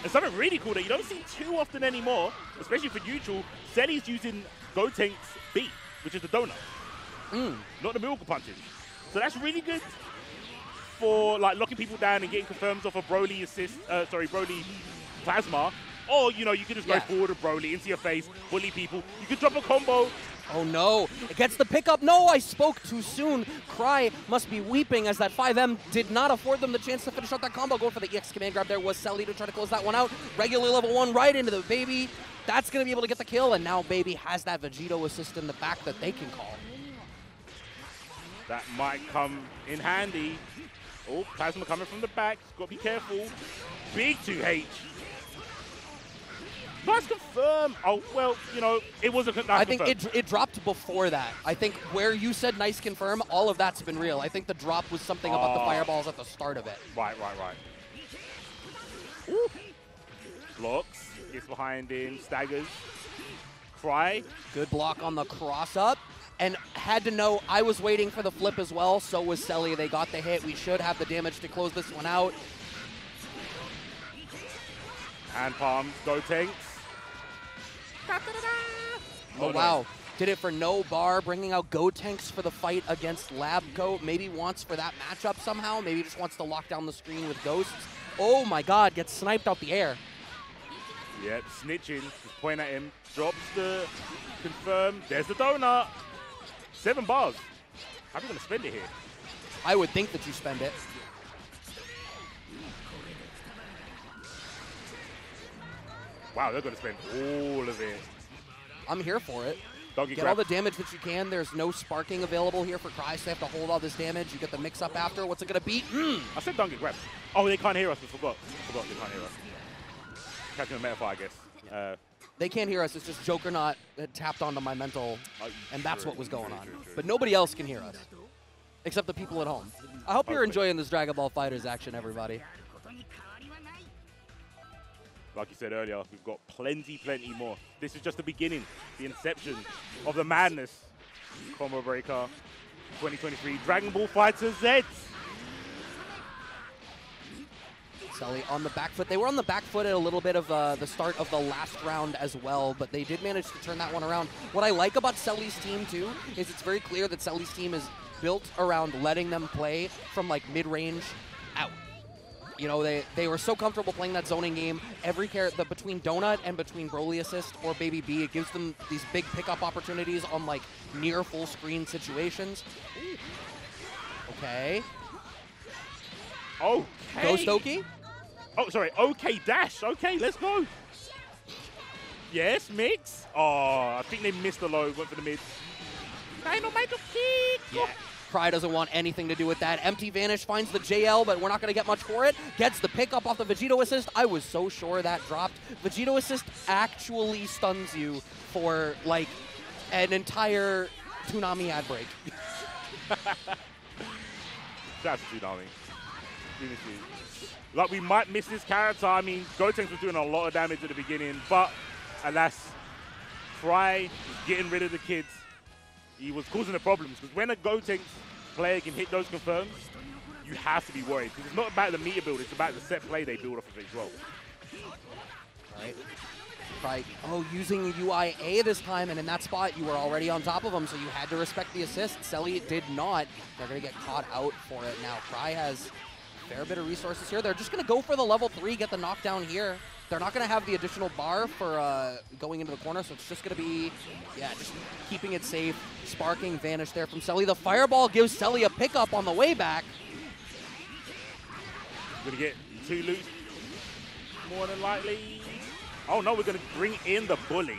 And something really cool that you don't see too often anymore, especially for neutral, Selly's using Gotenk's B, which is the donut, Mm. not the miracle punches. So that's really good for like locking people down and getting confirms off a Broly assist, uh, sorry, Broly plasma. Or, you know, you can just Yeah. go forward with Broly into your face, bully people. You can drop a combo. Oh no, it gets the pickup. No, I spoke too soon. Cry must be weeping as that 5M did not afford them the chance to finish out that combo. Going for the EX command grab there was Selly to try to close that one out. Regular level one right into the baby. That's going to be able to get the kill, and now baby has that Vegito assist in the back that they can call. That might come in handy. Oh, plasma coming from the back. Got to be careful. Big 2H. Nice confirm. Oh, well, you know, it was a nice I think confirm. it, it dropped before that. I think where you said nice confirm, all of that's been real. I think the drop was something about the Oh. fireballs at the start of it. Right, right, right. Ooh. Blocks. Gets behind him. Staggers. Cry. Good block on the cross up. And had to know I was waiting for the flip as well. So was Selly. They got the hit. We should have the damage to close this one out. Hand palms. Gotenks. Oh, wow. Did it for no bar, bringing out Gotenks for the fight against Lab Coat. Maybe wants for that matchup somehow. Maybe just wants to lock down the screen with Ghosts. Oh my god, gets sniped out the air. Yep, snitching. Just point at him. Drops the confirm. There's the donut. Seven bars. How are you going to spend it here? I would think that you spend it. Wow, they're going to spend all of it. I'm here for it. Don't get, Get all the damage that you can. There's no sparking available here for Christ. they have to hold all this damage. You get the mix up after. What's it going to beat? Mm. I said don't get grabbed. Oh, they can't hear us. I forgot. forgot they can't hear us. Catching a metaphor, I guess. Uh, They can't hear us. It's just Jokernaut uh, tapped onto my mental, oh, and that's what was going on. But nobody else can hear us, except the people at home. I hope you're enjoying this Dragon Ball FighterZ action, everybody. Like you said earlier, we've got plenty, plenty more. This is just the beginning, the inception of the madness. Combo Breaker 2023 Dragon Ball Fighter Z. Sully on the back foot. They were on the back foot at a little bit of uh, the start of the last round as well, but they did manage to turn that one around. What I like about Sully's team too is it's very clear that Sully's team is built around letting them play from like mid-range out. You know, they, they were so comfortable playing that zoning game. Every character the, between Donut and between Broly Assist or Baby B, it gives them these big pickup opportunities on like near full screen situations. Okay. Okay. Ghost Oki? Oh, sorry. Okay, dash. Okay, let's go. Yes, mix. Oh, I think they missed the low. Went for the mid. Dynamite kick. Yeah. Cry doesn't want anything to do with that. Empty Vanish finds the JL, but we're not going to get much for it. Gets the pickup off the Vegito assist. I was so sure that dropped. Vegito assist actually stuns you for like an entire Toonami ad break. That's Tsunami. Seriously. Like, we might miss this character. I mean, Gotenks was doing a lot of damage at the beginning, but alas, Cry is getting rid of the kids. He was causing the problems because when a Gotenks player can hit those confirms, you have to be worried because it's not about the meter build, it's about the set play they build off of it as well. Right. Right. Oh, using UIA this time, and in that spot, you were already on top of him, so you had to respect the assist. Selly did not. They're going to get caught out for it now. Cry has a fair bit of resources here. They're just going to go for the level three, get the knockdown here. They're not going to have the additional bar for uh, going into the corner, so it's just going to be, yeah, just keeping it safe. Sparking vanish there from Selly. The fireball gives Selly a pickup on the way back. Gonna get two loot. more than likely. Oh no, we're gonna bring in the bully.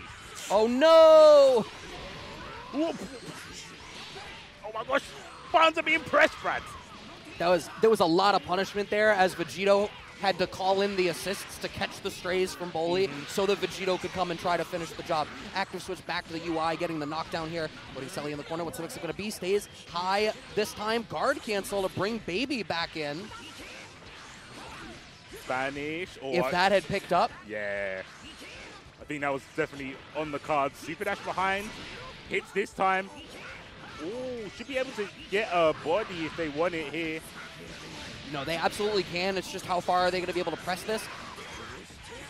Oh no! Whoop. Oh my gosh, fans are being pressed, Brad. That was there was a lot of punishment there as Vegito had to call in the assists to catch the strays from Broly mm-hmm. so that Vegito could come and try to finish the job. Active switch back to the UI, getting the knockdown here. Putting Selly in the corner. What's the mix going to be? Stays high this time. Guard cancel to bring Baby back in. Spanish. Or If that had picked up, Yeah. I think that was definitely on the cards. Super dash behind. Hits this time. Ooh, should be able to get a body if they want it here. No, they absolutely can. It's just how far are they going to be able to press this?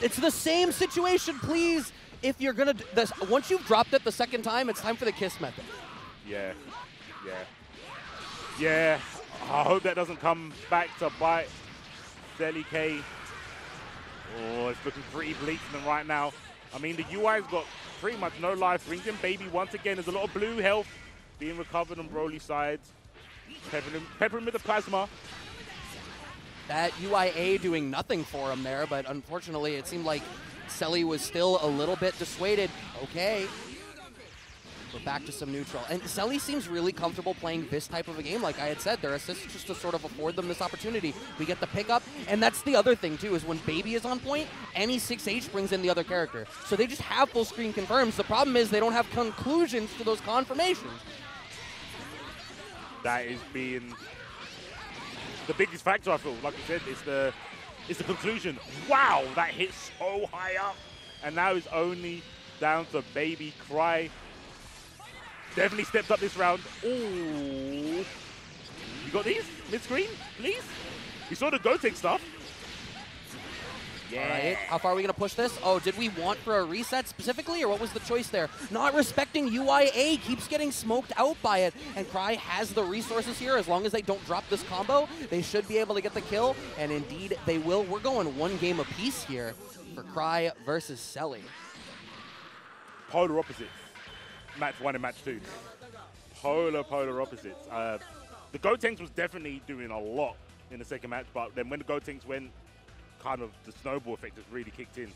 It's the same situation, please. If you're gonna this, once you've dropped it the second time, it's time for the kiss method. Yeah. Yeah. Yeah. I hope that doesn't come back to bite Selly K. Oh, it's looking pretty bleak right now. I mean, the UI's got pretty much no life. Brings in Baby once again. There's a lot of blue health being recovered on Broly's side. Peppering peppering with the plasma. That UIA doing nothing for him there, but unfortunately, it seemed like Selly was still a little bit dissuaded. Okay. We're back to some neutral. And Selly seems really comfortable playing this type of a game. Like I had said, their assists just to sort of afford them this opportunity. We get the pickup, and that's the other thing too, is when Baby is on point, any 6H brings in the other character. So they just have full screen confirms. The problem is they don't have conclusions to those confirmations. that is being the biggest factor. I feel like you said, it's the it's the conclusion. Wow, that hit so high up, and now it's only down to Baby Cry. Definitely stepped up this round. Ooh, you got these mid screen, please. We saw the Gotenks stuff. Yeah. How far are we going to push this? Oh, did we want for a reset specifically, or what was the choice there? Not respecting UIA, keeps getting smoked out by it, and Cry has the resources here. As long as they don't drop this combo, they should be able to get the kill, and indeed they will. We're going one game apiece here for Cry versus Selly. polar opposites. Match one and match two. Polar, polar opposites. Uh, the Gotenks was definitely doing a lot in the second match, but then when the Gotenks went, kind of the snowball effect has really kicked in.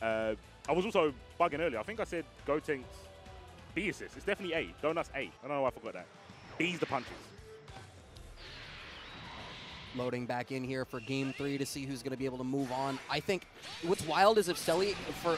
Uh, I was also bugging earlier. I think I said Gotenks B assist. It's definitely A. Donuts A. I don't know why I forgot that. B's the punches. Loading back in here for game three to see who's going to be able to move on. I think what's wild is if Selly, for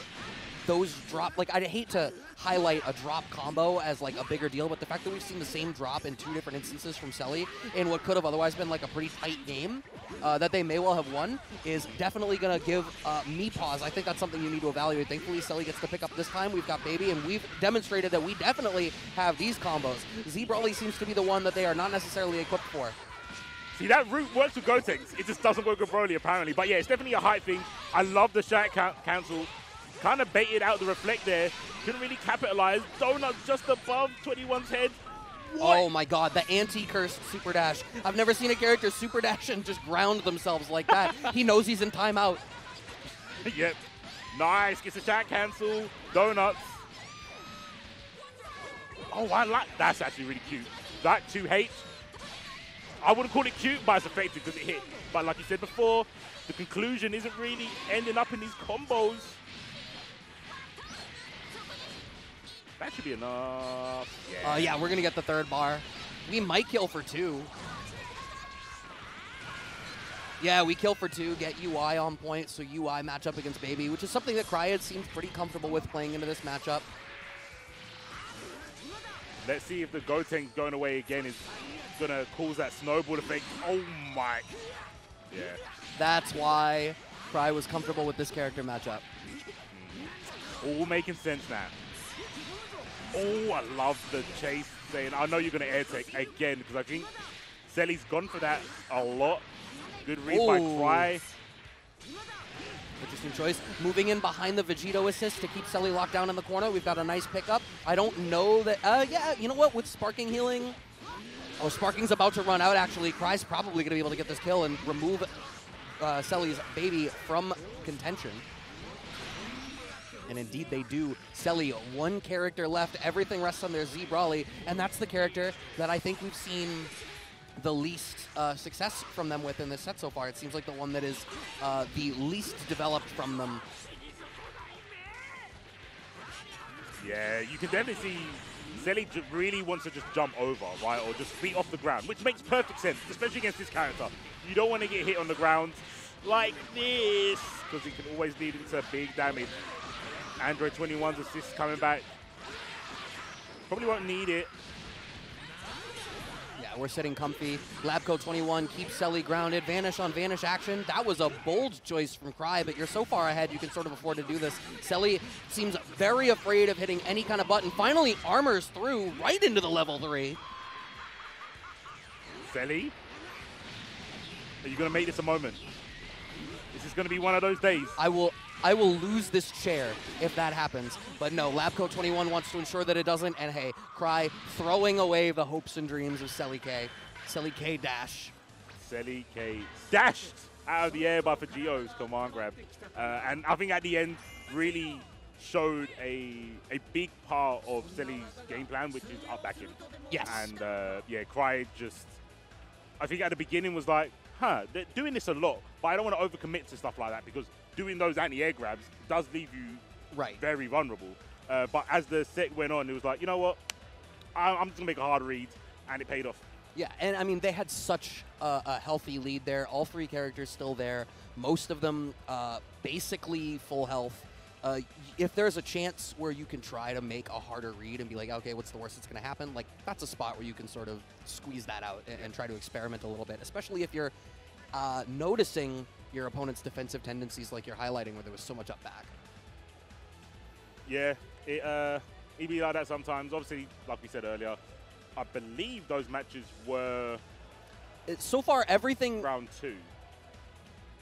those drop, like I'd hate to highlight a drop combo as like a bigger deal, but the fact that we've seen the same drop in two different instances from Selly in what could have otherwise been like a pretty tight game uh, that they may well have won is definitely going to give uh, me pause. I think that's something you need to evaluate. Thankfully, Selly gets to pick up this time. We've got Baby, and we've demonstrated that we definitely have these combos. Z-Broly seems to be the one that they are not necessarily equipped for. See, that route works with Gotenks. It just doesn't work with Broly, apparently. But yeah, it's definitely a hype thing. I love the shot ca- cancel. Kind of baited out the reflect there. Couldn't really capitalize. Donut just above 21's head. What? Oh my god, the anti-cursed super dash. I've never seen a character super dash and just ground themselves like that. he knows he's in timeout. yep. Nice. Gets a shot cancel. Donuts. Oh, I like That's actually really cute. That 2H. I wouldn't call it cute, but it's effective because it hit. But like you said before, the conclusion isn't really ending up in these combos. That should be enough. Yeah. Uh, yeah, we're gonna get the third bar. We might kill for two. Yeah, we kill for two, get UI on point, so UI match up against Baby, which is something that Cryad seems pretty comfortable with playing into this matchup. Let's see if the Gotenks going away again is to cause that snowball effect. Oh my. Yeah. That's why Cry was comfortable with this character matchup. All making sense now. Oh, I love the chase saying, I know you're going to air take again because I think Selly's gone for that a lot. Good read by Cry. Interesting choice. Moving in behind the Vegito assist to keep Selly locked down in the corner. We've got a nice pickup. I don't know that. Uh, yeah, you know what? With Sparking healing. Oh, Sparking's about to run out, actually. Cry's probably going to be able to get this kill and remove uh, Selly's baby from contention. And indeed they do. Selly, one character left. Everything rests on their Z Broly. And that's the character that I think we've seen the least uh, success from them within this set so far. It seems like the one that is uh, the least developed from them. Yeah, you can definitely see Zelly really wants to just jump over, right, or just beat off the ground, which makes perfect sense, especially against this character. You don't want to get hit on the ground like this, because it can always lead into big damage. Android 21's assist coming back. Probably won't need it. We're sitting comfy. Lab Coat 21 keeps Selly grounded. Vanish on Vanish action. That was a bold choice from Cry, but you're so far ahead you can sort of afford to do this. Selly seems very afraid of hitting any kind of button. Finally armors through right into the level 3. Zelly, are you going to make this a moment? This is going to be one of those days. I will I will lose this chair if that happens. But no, Lab Coat 21 wants to ensure that it doesn't. And hey, Cry throwing away the hopes and dreams of Selly K. Selly K dash. Selly K dashed out of the air by Fajio's command grab. Uh, and I think at the end really showed a a big part of Selly's game plan, which is up back in. Yes. And uh, yeah, Cry just, I think at the beginning was like, huh, they're doing this a lot, but I don't want to overcommit to stuff like that because doing those anti-air grabs does leave you Right. very vulnerable. Uh, but as the set went on, it was like, you know what, I- I'm just gonna make a hard read, and it paid off. Yeah, and I mean they had such a, a healthy lead there. All three characters still there. Most of them uh, basically full health. Uh, if there's a chance where you can try to make a harder read and be like, okay, what's the worst that's going to happen? Like that's a spot where you can sort of squeeze that out and, and try to experiment a little bit, especially if you're uh, noticing your opponent's defensive tendencies, like you're highlighting, where there was so much up back. Yeah, it uh, it be like that sometimes. Obviously, like we said earlier, I believe those matches were It, so far, everything round two.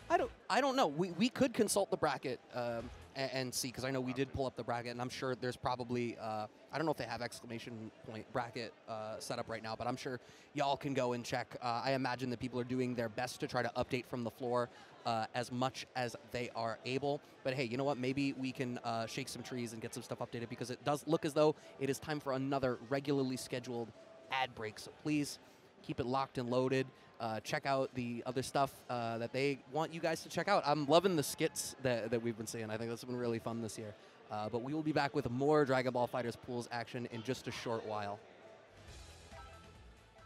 I don't. I don't know. We, we could consult the bracket um, and, and see because I know we did pull up the bracket, and I'm sure there's probably. Uh, I don't know if they have exclamation point bracket uh, set up right now, but I'm sure y'all can go and check. Uh, I imagine that people are doing their best to try to update from the floor uh, as much as they are able. But hey, you know what? Maybe we can uh, shake some trees and get some stuff updated because it does look as though it is time for another regularly scheduled ad break. So please keep it locked and loaded. Uh, check out the other stuff uh, that they want you guys to check out. I'm loving the skits that, that we've been seeing. I think that's been really fun this year. Uh, but we will be back with more Dragon Ball FighterZ pools action in just a short while.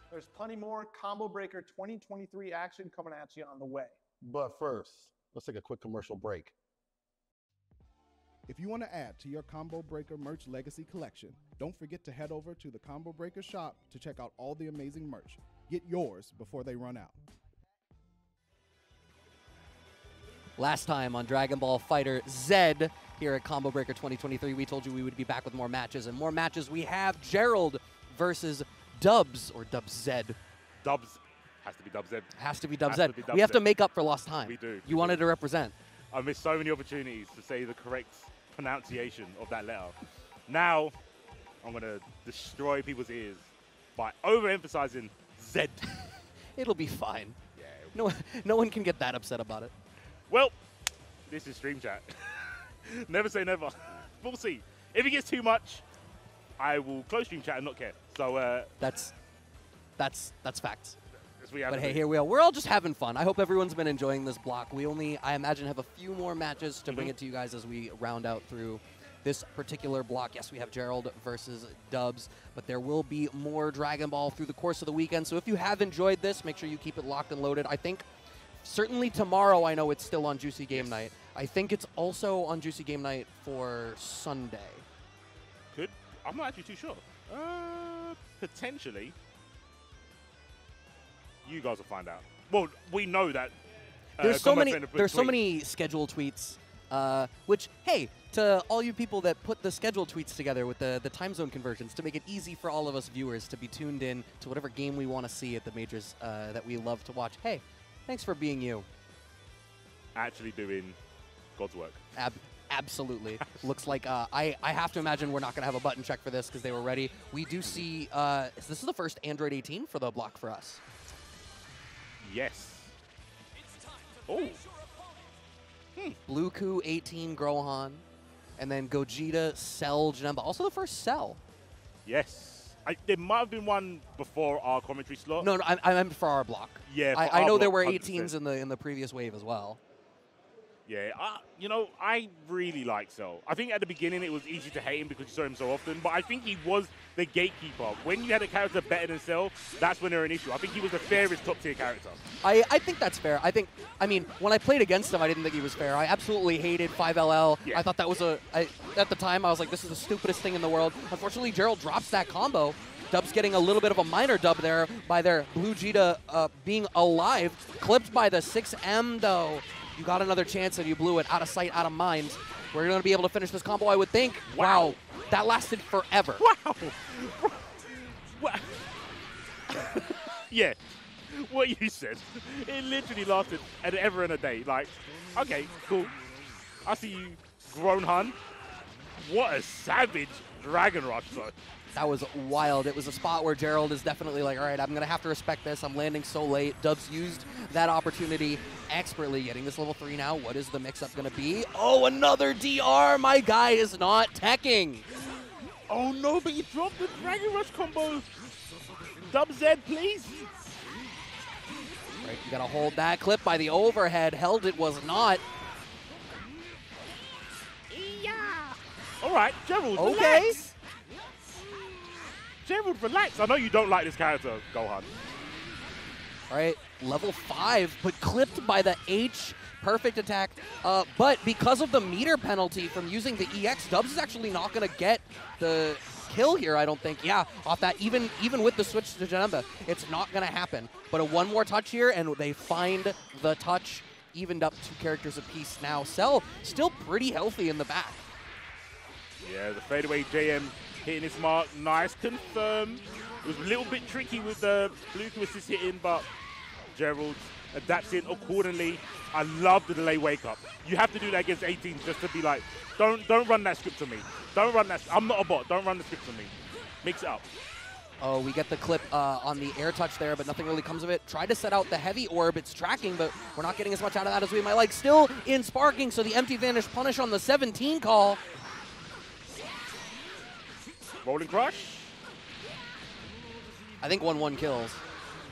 There's plenty more Combo Breaker 2023 action coming at you on the way. But first, let's take a quick commercial break. If you want to add to your Combo Breaker merch legacy collection, don't forget to head over to the Combo Breaker shop to check out all the amazing merch. Get yours before they run out. Last time on Dragon Ball Fighter Z here at Combo Breaker 2023, we told you we would be back with more matches. And more matches, we have Gerald versus Dubs, or Dubs Z. Dubs has to be Dubs. Ed. Has to be Dubs Has Z. We have to make up for lost time. We do. You wanted to represent. I missed so many opportunities to say the correct pronunciation of that letter. Now, I'm gonna destroy people's ears by overemphasizing Z. It'll be fine. yeah. No, no one can get that upset about it. Well, this is Stream Chat. never say never. we'll see. If it gets too much, I will close Stream Chat and not care. So, uh, That's that's that's facts. But hey, here we are. We're all just having fun. I hope everyone's been enjoying this block. We only, I imagine, have a few more matches to bring Mhm. it to you guys as we round out through this particular block. Yes, we have Gerald versus Dubs, but there will be more Dragon Ball through the course of the weekend. So if you have enjoyed this, make sure you keep it locked and loaded. I think certainly tomorrow, I know it's still on Juicy Game Night. I think it's also on Juicy Game Night for Sunday. Could I'm not actually too sure. Uh, potentially. You guys will find out. Well, we know that. uh, there's so many there's so many schedule tweets uh, which hey to all you people that put the schedule tweets together with the, the time zone conversions to make it easy for all of us viewers to be tuned in to whatever game we want to see at the majors uh, that we love to watch. Hey thanks for being you. Actually doing God's work. Ab- absolutely. Looks like uh, I, I have to imagine we're not going to have a button check for this because they were ready. We do see uh, this is the first android 18 for the block for us. Yes. Oh, Hmm. Blue Ku 18 Gohan, and then Gogeta, Cell, Janemba. Also the first Cell. yes. I, there might have been one before our commentary slot. No, no, I, I meant for our block. Yeah, I, I know there were 100%. 18s in the in the previous wave as well. Yeah, uh, you know, I really like Cell. I think at the beginning it was easy to hate him because you saw him so often, but I think he was the gatekeeper. When you had a character better than Cell, that's when they're an issue. I think he was the fairest top tier character. I, I think that's fair. I think, I mean, when I played against him, I didn't think he was fair. I absolutely hated 5LL. Yeah. I thought that was a, I, at the time, I was like, this is the stupidest thing in the world. Unfortunately, Gerald drops that combo. Dub's getting a little bit of a minor dub there by their Blue Jita uh, being alive. Clipped by the 6M, though. You got another chance and you blew it. Out of sight, out of mind. We're going to be able to finish this combo, I would think. Wow. That lasted forever. Wow! Wow. yeah, what you said. It literally lasted an ever and a day. Like, okay, cool. I see you, Gohan. What a savage Dragon Rush, though. That was wild. It was a spot where Gerald is definitely like, all right, I'm going to have to respect this. I'm landing so late. Dubs used that opportunity expertly, getting this level three now. What is the mix-up going to be? Oh, another DR. My guy is not teching. Oh no, but you dropped the Dragon Rush combo. Dub Z, please. Right, you got to hold that clip by the overhead. Held it was not. All right, Gerald, Okay. relax. Gerald, relax. I know you don't like this character, Gohan. All right, level five, but clipped by the H. Perfect attack. Uh, but because of the meter penalty from using the EX, Dubs is actually not going to get the kill here, I don't think. Yeah, off that, even even with the switch to Janemba, it's not going to happen. But a one more touch here, and they find the touch, evened up two characters apiece now. Cell still pretty healthy in the back. Yeah, the fadeaway JM hitting his mark. Nice confirm. It was a little bit tricky with the blue assist hitting, but Gerald adapting accordingly. I love the delay wake up. You have to do that against 18 just to be like, don't don't run that script to me. Don't run that. I'm not a bot. Don't run the script to me. Mix it up. Oh, we get the clip uh, on the air touch there, but nothing really comes of it. Tried to set out the heavy orb. It's tracking, but we're not getting as much out of that as we might like. Still in sparking, so the empty vanish punish on the 17 call. Rolling crush. I think 1-1 kills.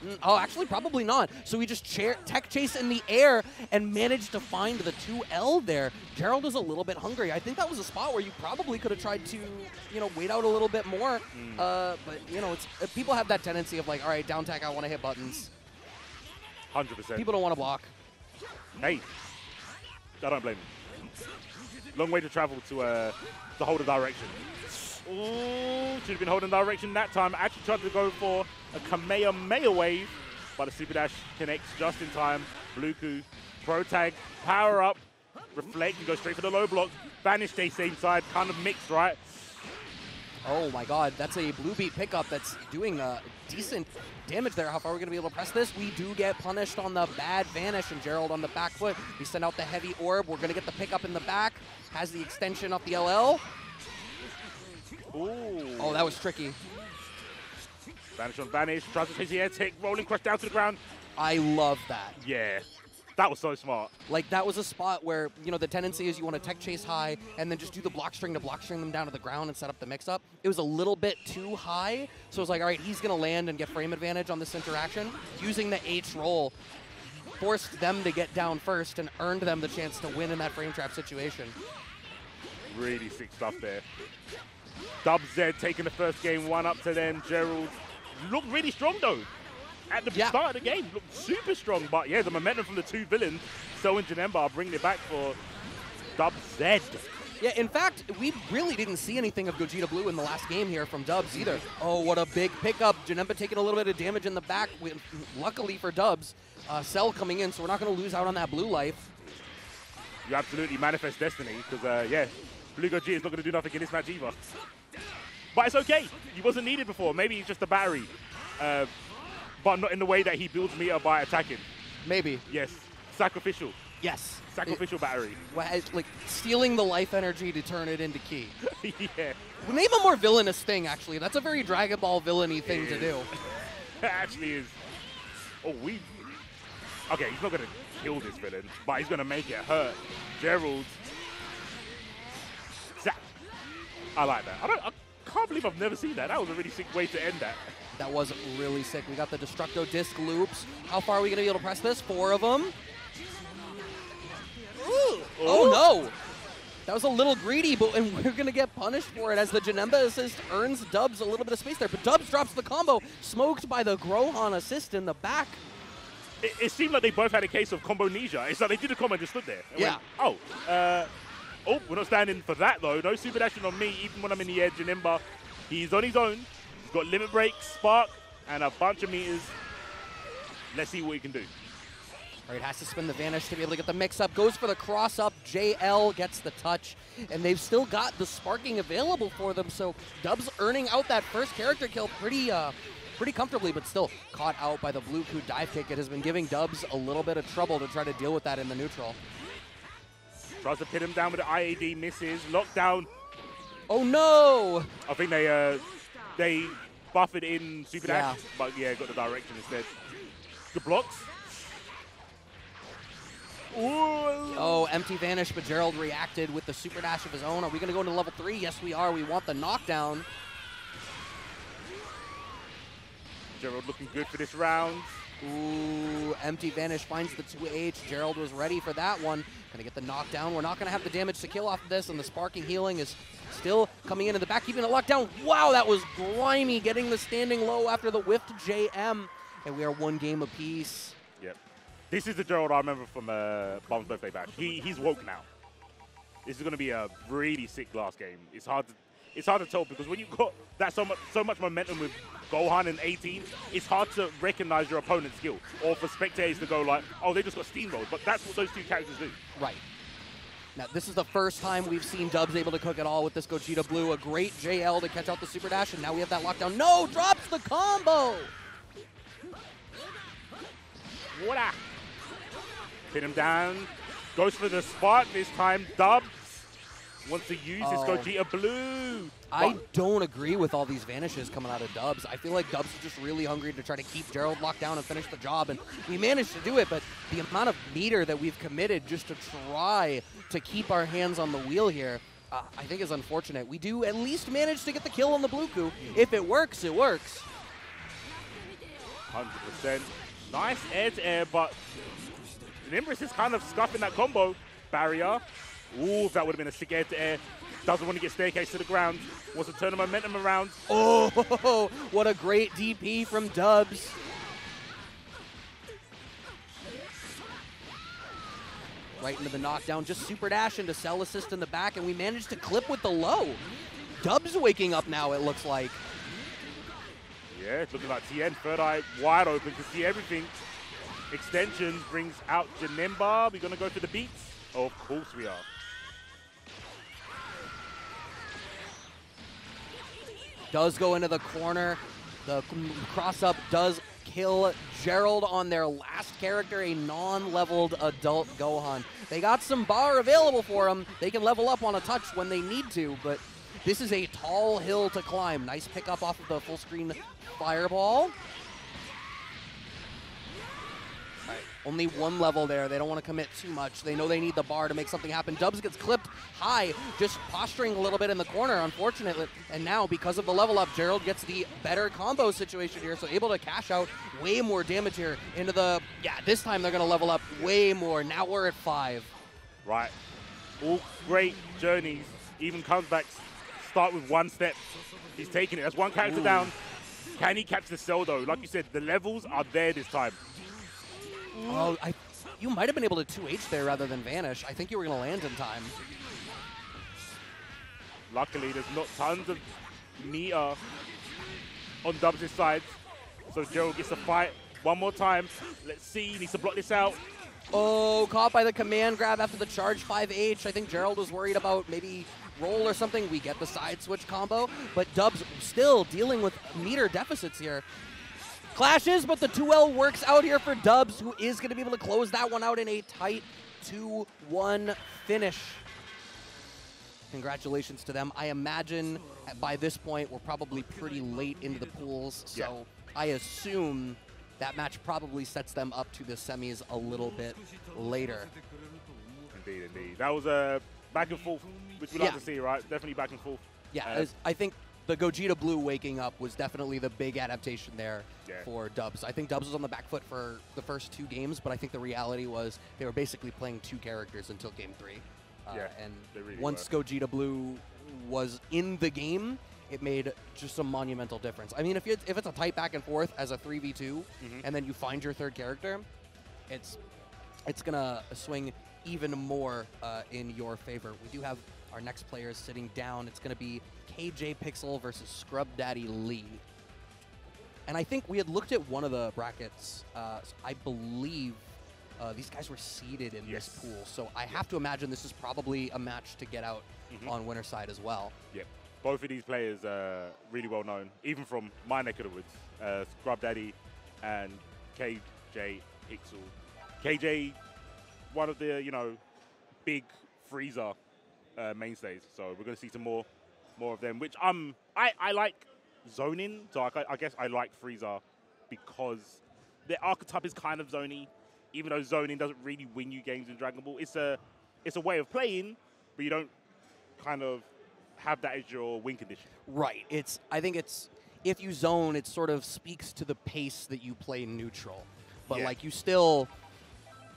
Mm, Oh, actually, probably not. So we just chair, tech chase in the air and managed to find the 2L there. Gerald is a little bit hungry. I think that was a spot where you probably could have tried to, you know, wait out a little bit more. Uh, but, you know, it's uh, people have that tendency of like, all right, down tech, I want to hit buttons. 100%. People don't want to block. Hey, I don't blame him. Long way to travel to uh, to hold a direction. Ooh, should have been holding direction that time. Actually tried to go for a Kamehameha wave, but the super dash connects just in time. Bluku, pro tag, power up, reflect, and go straight for the low block. Vanish stay same side, kind of mixed, right? Oh my god, that's a blue beat pickup that's doing uh, decent damage there. How far are we going to be able to press this? We do get punished on the bad vanish, and Gerald on the back foot. We send out the heavy orb. We're going to get the pickup in the back. Has the extension off the LL. Ooh. Oh, that was tricky. Vanish on Vanish, tries to chase the air tick, rolling crush down to the ground. I love that. Yeah, that was so smart. Like, that was a spot where, you know, the tendency is you want to tech chase high and then just do the block string to block string them down to the ground and set up the mix up. It was a little bit too high, so it was like, all right, he's going to land and get frame advantage on this interaction. Using the H roll forced them to get down first and earned them the chance to win in that frame trap situation. Really sick stuff there. Dub Z taking the first game one up to then. Gerald looked really strong though. At the Yeah. start of the game, looked super strong. But yeah, the momentum from the two villains, So and Janemba are bringing it back for Dub Z. Yeah, in fact, we really didn't see anything of Gogeta Blue in the last game here from Dubs either. Oh, what a big pickup. Janemba taking a little bit of damage in the back. Luckily for Dubs, uh, Cell coming in, so we're not going to lose out on that blue life. You absolutely manifest destiny because, uh, yeah, Blue Gogeta is not going to do nothing in this match either. But it's okay. He wasn't needed before. Maybe he's just a battery. Uh, but not in the way that he builds meter by attacking. Maybe. Yes, sacrificial. Yes. Sacrificial battery. Well, like stealing the life energy to turn it into ki. yeah, Name a more villainous thing, actually. That's a very Dragon Ball villainy thing to do. it actually is. Oh, we. Okay, he's not going to kill this villain, but he's going to make it hurt. Gerald. I like that. I don't. I, can't believe I've never seen that. That was a really sick way to end that. That was really sick. We got the Destructo Disc loops. How far are we going to be able to press this? Four of them. Oh, no! That was a little greedy, but and we're going to get punished for it as the Janemba assist earns Dubs a little bit of space there. But Dubs drops the combo, smoked by the Gohan assist in the back. It, it seemed like they both had a case of combo amnesia. It's like they did a combo and just stood there. Yeah. went, oh, uh, oh, we're not standing for that though. No super dashing on me, even when I'm in the edge. Janemba, he's on his own. He's got limit break, spark, and a bunch of meters. Let's see what he can do. Right, has to spin the Vanish to be able to get the mix up. Goes for the cross up. JL gets the touch. And they've still got the sparking available for them. So Dubs earning out that first character kill pretty uh, pretty comfortably, but still caught out by the Blue Coup dive kick. It has been giving Dubs a little bit of trouble to try to deal with that in the neutral. Tries to pin him down with the IAD, misses. Lockdown. Oh no! I think they uh, they buffered in super dash, Yeah. but yeah, got the direction instead. Good blocks. Ooh. Oh, empty Vanish, but Gerald reacted with the super dash of his own. Are we going to go into level three? Yes, we are. We want the knockdown. Gerald looking good for this round. Ooh, empty vanish finds the 2H. Gerald was ready for that one. Gonna get the knockdown. We're not gonna have the damage to kill off of this, and the sparking healing is still coming in in the back, keeping it locked down. Wow, that was grimy, getting the standing low after the whiffed JM. And we are one game apiece. Yep. This is the Gerald I remember from uh, Bomb's birthday bash. He, he's woke now. This is going to be a really sick last game. It's hard to it's hard to tell because when you got that so much so much momentum with Gohan and 18, it's hard to recognize your opponent's skill or for spectators to go like, oh, they just got steamrolled. But that's what those two characters do. Right. Now, this is the first time we've seen DubZ able to cook it all with this Gogeta Blue. A great JL to catch out the Super Dash, and now we have that lockdown. No! Drops the combo! Voila! Pin him down. Goes for the spot this time. DubZ wants to use Oh. Gogeta Blue. I don't agree with all these vanishes coming out of DubZ. I feel like DubZ is just really hungry to try to keep Gerald locked down and finish the job, and we managed to do it, but the amount of meter that we've committed just to try to keep our hands on the wheel here, uh, I think is unfortunate. We do at least manage to get the kill on the Blue Coup. If it works, it works. 100%. Nice air to air, but Nimbus is kind of scuffing that combo barrier. Ooh, that would have been a sick air. Doesn't want to get staircase to the ground. Wants to turn the momentum around. Oh, what a great DP from DubZ. Right into the knockdown, just super dash into cell assist in the back, and we managed to clip with the low. DubZ waking up now, it looks like. Yeah, it's looking like Tien, third eye wide open to see everything. Extensions brings out Janemba. We're going to go for the beats. Oh, of course we are. Does go into the corner. The cross up does kill Gerald on their last character, a non-leveled adult Gohan. They got some bar available for them. They can level up on a touch when they need to, but this is a tall hill to climb. Nice pickup off of the full screen fireball. Only one level there. They don't want to commit too much. They know they need the bar to make something happen. DubZ gets clipped high, just posturing a little bit in the corner, unfortunately. And now, because of the level up, Gerald gets the better combo situation here, so able to cash out way more damage here into the. Yeah, this time they're going to level up way more. Now we're at five. Right. All great journeys, even comebacks, start with one step. He's taking it. That's one character down. Can he catch the cell though? Like you said, the levels are there this time. Oh, I. You might have been able to 2H there rather than vanish. I think you were going to land in time. Luckily, there's not tons of meter on DubZ' side. So Gerald gets to fight one more time. Let's see. He needs to block this out. Oh, caught by the command grab after the charge 5H. I think Gerald was worried about maybe roll or something. We get the side switch combo, but DubZ still dealing with meter deficits here. Clashes, but the 2L works out here for DubZ, who is going to be able to close that one out in a tight 2-1 finish. Congratulations to them. I imagine by this point we're probably pretty late into the pools, so Yeah. I assume that match probably sets them up to the semis a little bit later. Indeed, indeed. That was a back and forth, which we like to see, right? Definitely back and forth. Yeah, Uh, I think the Gogeta Blue waking up was definitely the big adaptation there Yeah. for DubZ. I think DubZ was on the back foot for the first two games, but I think the reality was they were basically playing two characters until game three. Uh, Yeah, and really once Gogeta Blue was in the game, it made just a monumental difference. I mean, if, you if it's a tight back and forth as a 3v2, Mhm. and then you find your third character, it's it's gonna swing even more uh, in your favor. We do have our next players sitting down. It's gonna be KJ Pixel versus Scrub Daddy Lee. And I think we had looked at one of the brackets. Uh, I believe uh, these guys were seeded in Yes. this pool, so I have to imagine this is probably a match to get out Mhm. on winner side as well. Yep. Both of these players are really well known, even from my neck of the woods. Uh, Scrub Daddy and KJ Pixel. KJ, one of the you know big Frieza uh, mainstays. So we're going to see some more more of them. Which I'm I, I like zoning. So I, I guess I like Frieza because the archetype is kind of zony, even though zoning doesn't really win you games in Dragon Ball. It's a it's a way of playing, but you don't kind of have that as your win condition. Right. It's. I think it's. If you zone, it sort of speaks to the pace that you play neutral. But Yeah. like you still,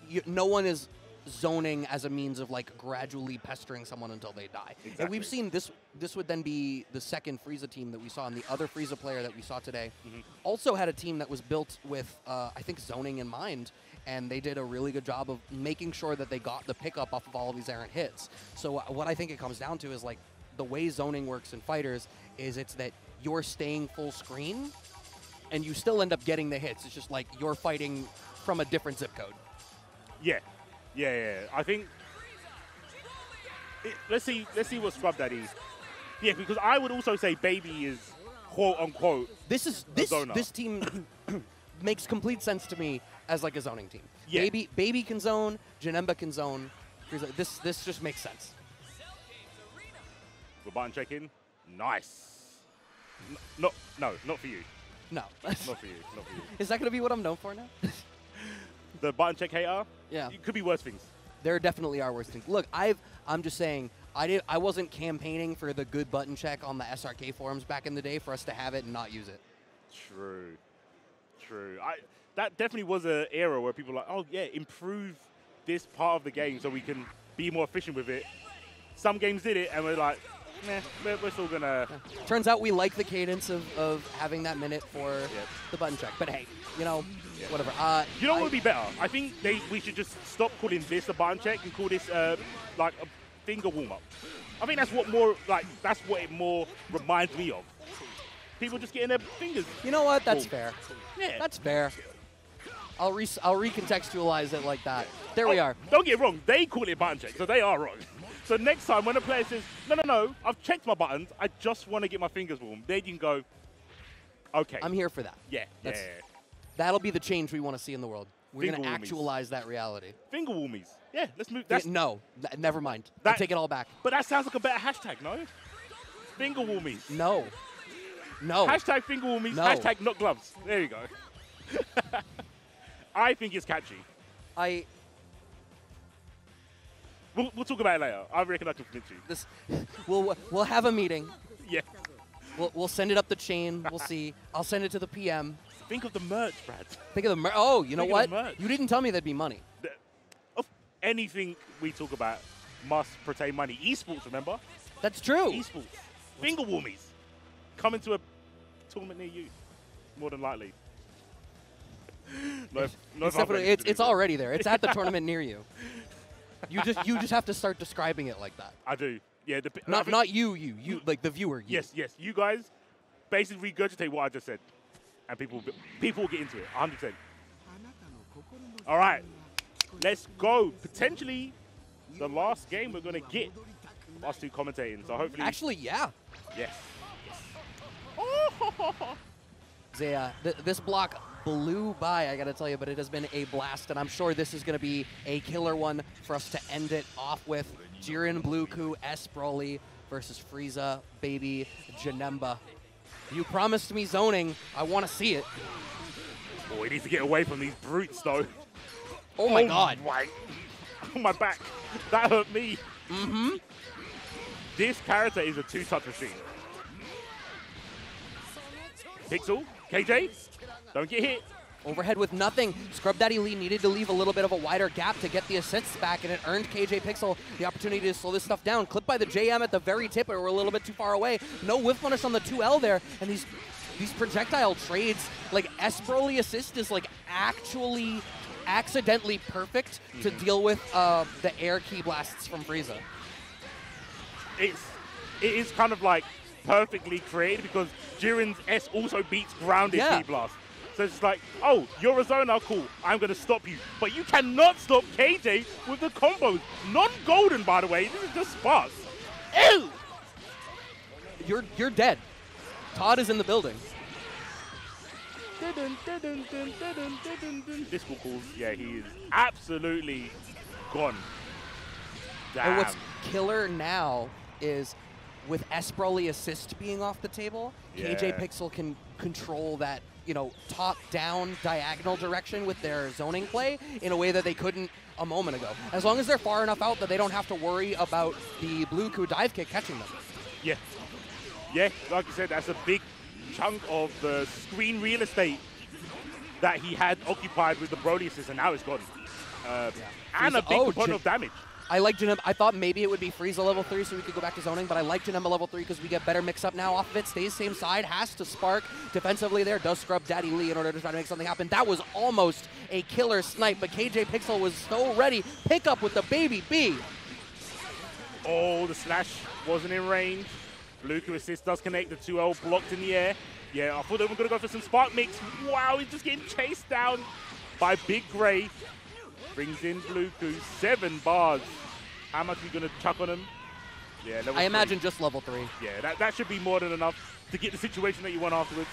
you, no one is zoning as a means of like gradually pestering someone until they die. And we've seen this. This would then be the second Frieza team that we saw, and the other Frieza player that we saw today Mhm. also had a team that was built with, uh, I think, zoning in mind. And they did a really good job of making sure that they got the pickup off of all of these errant hits. So uh, what I think it comes down to is like the way zoning works in fighters is it's that you're staying full screen and you still end up getting the hits. It's just like you're fighting from a different zip code. Yeah, yeah, yeah. I think. It, let's see. Let's see what Scrub Daddy. Yeah, because I would also say Baby is quote unquote. This is this this team makes complete sense to me as like a zoning team. Yeah. Baby baby can zone, Janemba can zone. This this just makes sense. With button check in. Nice. N- no, no, not for you. No. Not for you. Not for you. is that going to be what I'm known for now? The button check hater. Uh, yeah. It could be worse things. there definitely are worse things. Look, I've I'm just saying I did I wasn't campaigning for the good button check on the SRK forums back in the day for us to have it and not use it. True. True. I that definitely was an era where people were like, oh yeah, improve this part of the game so we can be more efficient with it. Some games did it, and we're like, nah, we're, we're still gonna. Turns out we like the cadence of, of having that minute for the button check. But hey, you know, whatever. Uh, You know what would be better? I think they we should just stop calling this a button check and call this uh, like a finger warm up. I think that's what more like that's what it more reminds me of. People just getting their fingers. You know what? That's Cool. fair. Yeah. That's fair. I'll re- I'll recontextualize it like that. There we Oh, are. Don't get it wrong. They call it button check, so they are wrong. So next time when a player says, no, no, no, I've checked my buttons, I just want to get my fingers warm, then you can go, okay. I'm here for that. Yeah, That's- yeah. That'll be the change we want to see in the world. We're going to actualize that reality. Finger warmies. Yeah, let's move. Yeah, no, never mind. I take it all back. But that sounds like a better hashtag, no? Finger warmies. No. No. Hashtag finger warmies. No. Hashtag not gloves. There you go. I think it's catchy. I We'll, we'll talk about it later. I reckon I can convince you. this we'll we'll have a meeting. Yeah. We'll, we'll send it up the chain. We'll see. I'll send it to the PM. Think of the merch, Brad. Think of the mer- oh, you know Think of what? You didn't tell me there'd be money. The- Of anything we talk about must pertain money. Esports, remember? That's true. Esports. Finger warmies. Coming to a tournament near you. More than likely. No, no, It's if I'm definitely ready it's, it's already there. It's at the tournament near you. You just you just have to start describing it like that. I do. Yeah. The, I Not not you you you like the viewer. You. Yes, yes. You guys basically regurgitate what I just said, and people people will get into it. 100. percent All right, let's go. Potentially the last game we're gonna get us two commentating. So hopefully, Actually, yeah. yes. Oh. Zaya, th- this block blew by, I gotta tell you, but it has been a blast, and I'm sure this is gonna be a killer one for us to end it off with. Jiren, Bluku, S. Broly versus Frieza, Baby, Janemba. You promised me zoning. I want to see it. Oh, we need to get away from these brutes, though. Oh my god. My, my back. That hurt me. Mm-hmm. This character is a two-touch machine. Pixel, KJ, don't get hit. Overhead with nothing. Scrub Daddy Lee needed to leave a little bit of a wider gap to get the assists back, and it earned KJ Pixel the opportunity to slow this stuff down. Clipped by the JM at the very tip, but we're a little bit too far away. No whiff punish on the 2L there, and these these projectile trades, like S Broly assist is like actually accidentally perfect to deal with uh, the air ki blasts from Frieza. It's it is kind of like perfectly created because Jiren's S also beats grounded Yeah. ki blast. So it's like, oh, you're a zoner, cool. I'm gonna stop you, but you cannot stop KJ with the combos. Non-golden, by the way. This is just sparks. Ew. You're you're dead. Todd is in the building. This will cause, yeah, he is absolutely gone. Damn. And what's killer now is with S Broly assist being off the table, KJ Pixel can control that, you know, top down diagonal direction with their zoning play in a way that they couldn't a moment ago. As long as they're far enough out that they don't have to worry about the blue coup dive kick catching them. Yeah. Yeah, like you said, that's a big chunk of the screen real estate that he had occupied with the Broly assist, and now it's gone. Uh, And a big oh, component of damage. I like Janem. I thought maybe it would be Frieza level three so we could go back to zoning, but I like Janemba level three because we get better mix up now off of it. Stays same side, has to spark defensively there. Does scrub Daddy Lee in order to try to make something happen. That was almost a killer snipe, but KJ Pixel was so ready. Pick up with the baby B. Oh, the slash wasn't in range. Luca assist does connect. The 2L blocked in the air. Yeah, I thought they were going to go for some spark mix. Wow, he's just getting chased down by Big Gray. Brings in blue Bluku. Seven bars. How much are you going to chuck on him? Yeah, level I three. imagine just level three. Yeah, that, that should be more than enough to get the situation that you want afterwards.